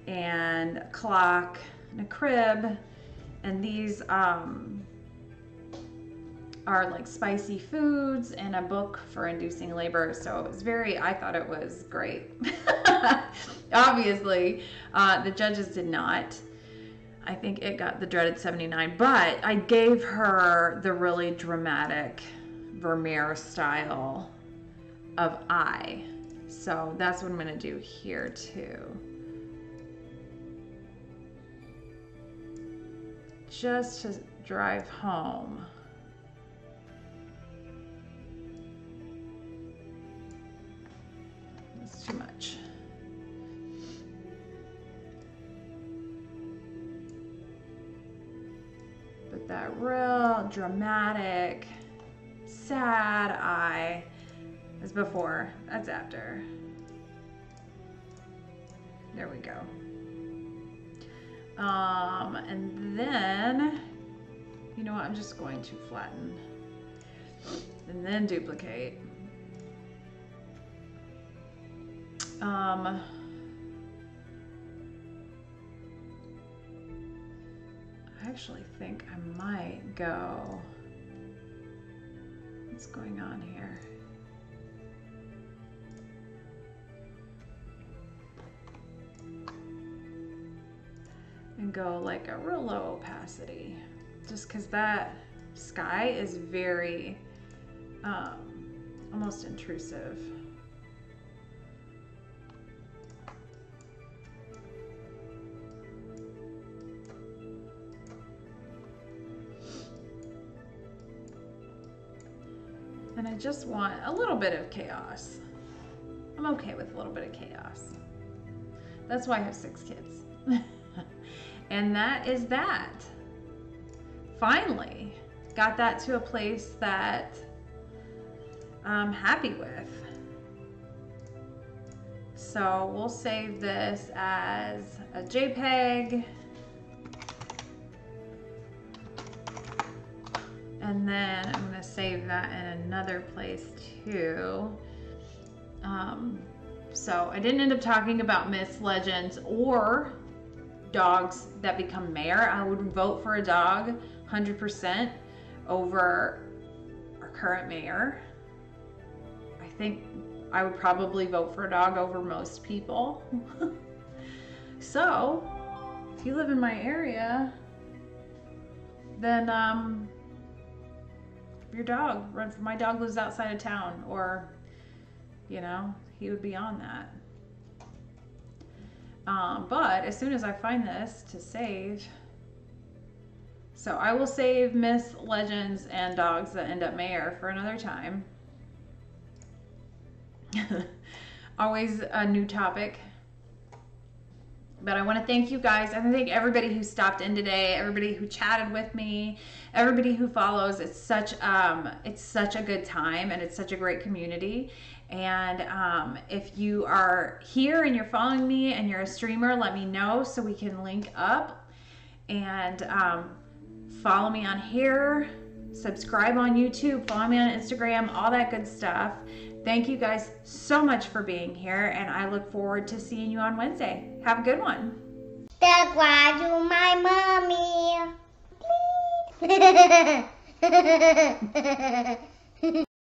and a clock and a crib and these um, are like spicy foods and a book for inducing labor so it was very i thought it was great obviously uh, the judges did not I think it got the dreaded 79, but I gave her the really dramatic Vermeer style of eye. So that's what I'm gonna do here too. Just to drive home. Too much. But that real dramatic, sad eye is before. That's after. There we go. Um, and then, you know what, I'm just going to flatten and then duplicate. Um, I actually think I might go. What's going on here? And go like a real low opacity. Just because that sky is very um, almost intrusive. And I just want a little bit of chaos. I'm okay with a little bit of chaos. That's why I have six kids. and that is that. Finally, got that to a place that I'm happy with. So we'll save this as a JPEG. And then I'm gonna save that in another place too. Um, so I didn't end up talking about myths, legends, or dogs that become mayor. I would vote for a dog 100% over our current mayor. I think I would probably vote for a dog over most people. so if you live in my area, then um, your dog runs. My dog lives outside of town, or you know, he would be on that. Um, but as soon as I find this to save, so I will save myths, legends, and dogs that end up mayor for another time. Always a new topic. But I want to thank you guys. I want to thank everybody who stopped in today, everybody who chatted with me, everybody who follows. It's such um, it's such a good time and it's such a great community. And um, if you are here and you're following me and you're a streamer, let me know so we can link up and um, follow me on here, subscribe on YouTube, follow me on Instagram, all that good stuff. Thank you guys so much for being here, and I look forward to seeing you on Wednesday. Have a good one. That's why you my mommy. 嘿嘿嘿嘿嘿嘿嘿嘿嘿嘿嘿嘿嘿嘿嘿嘿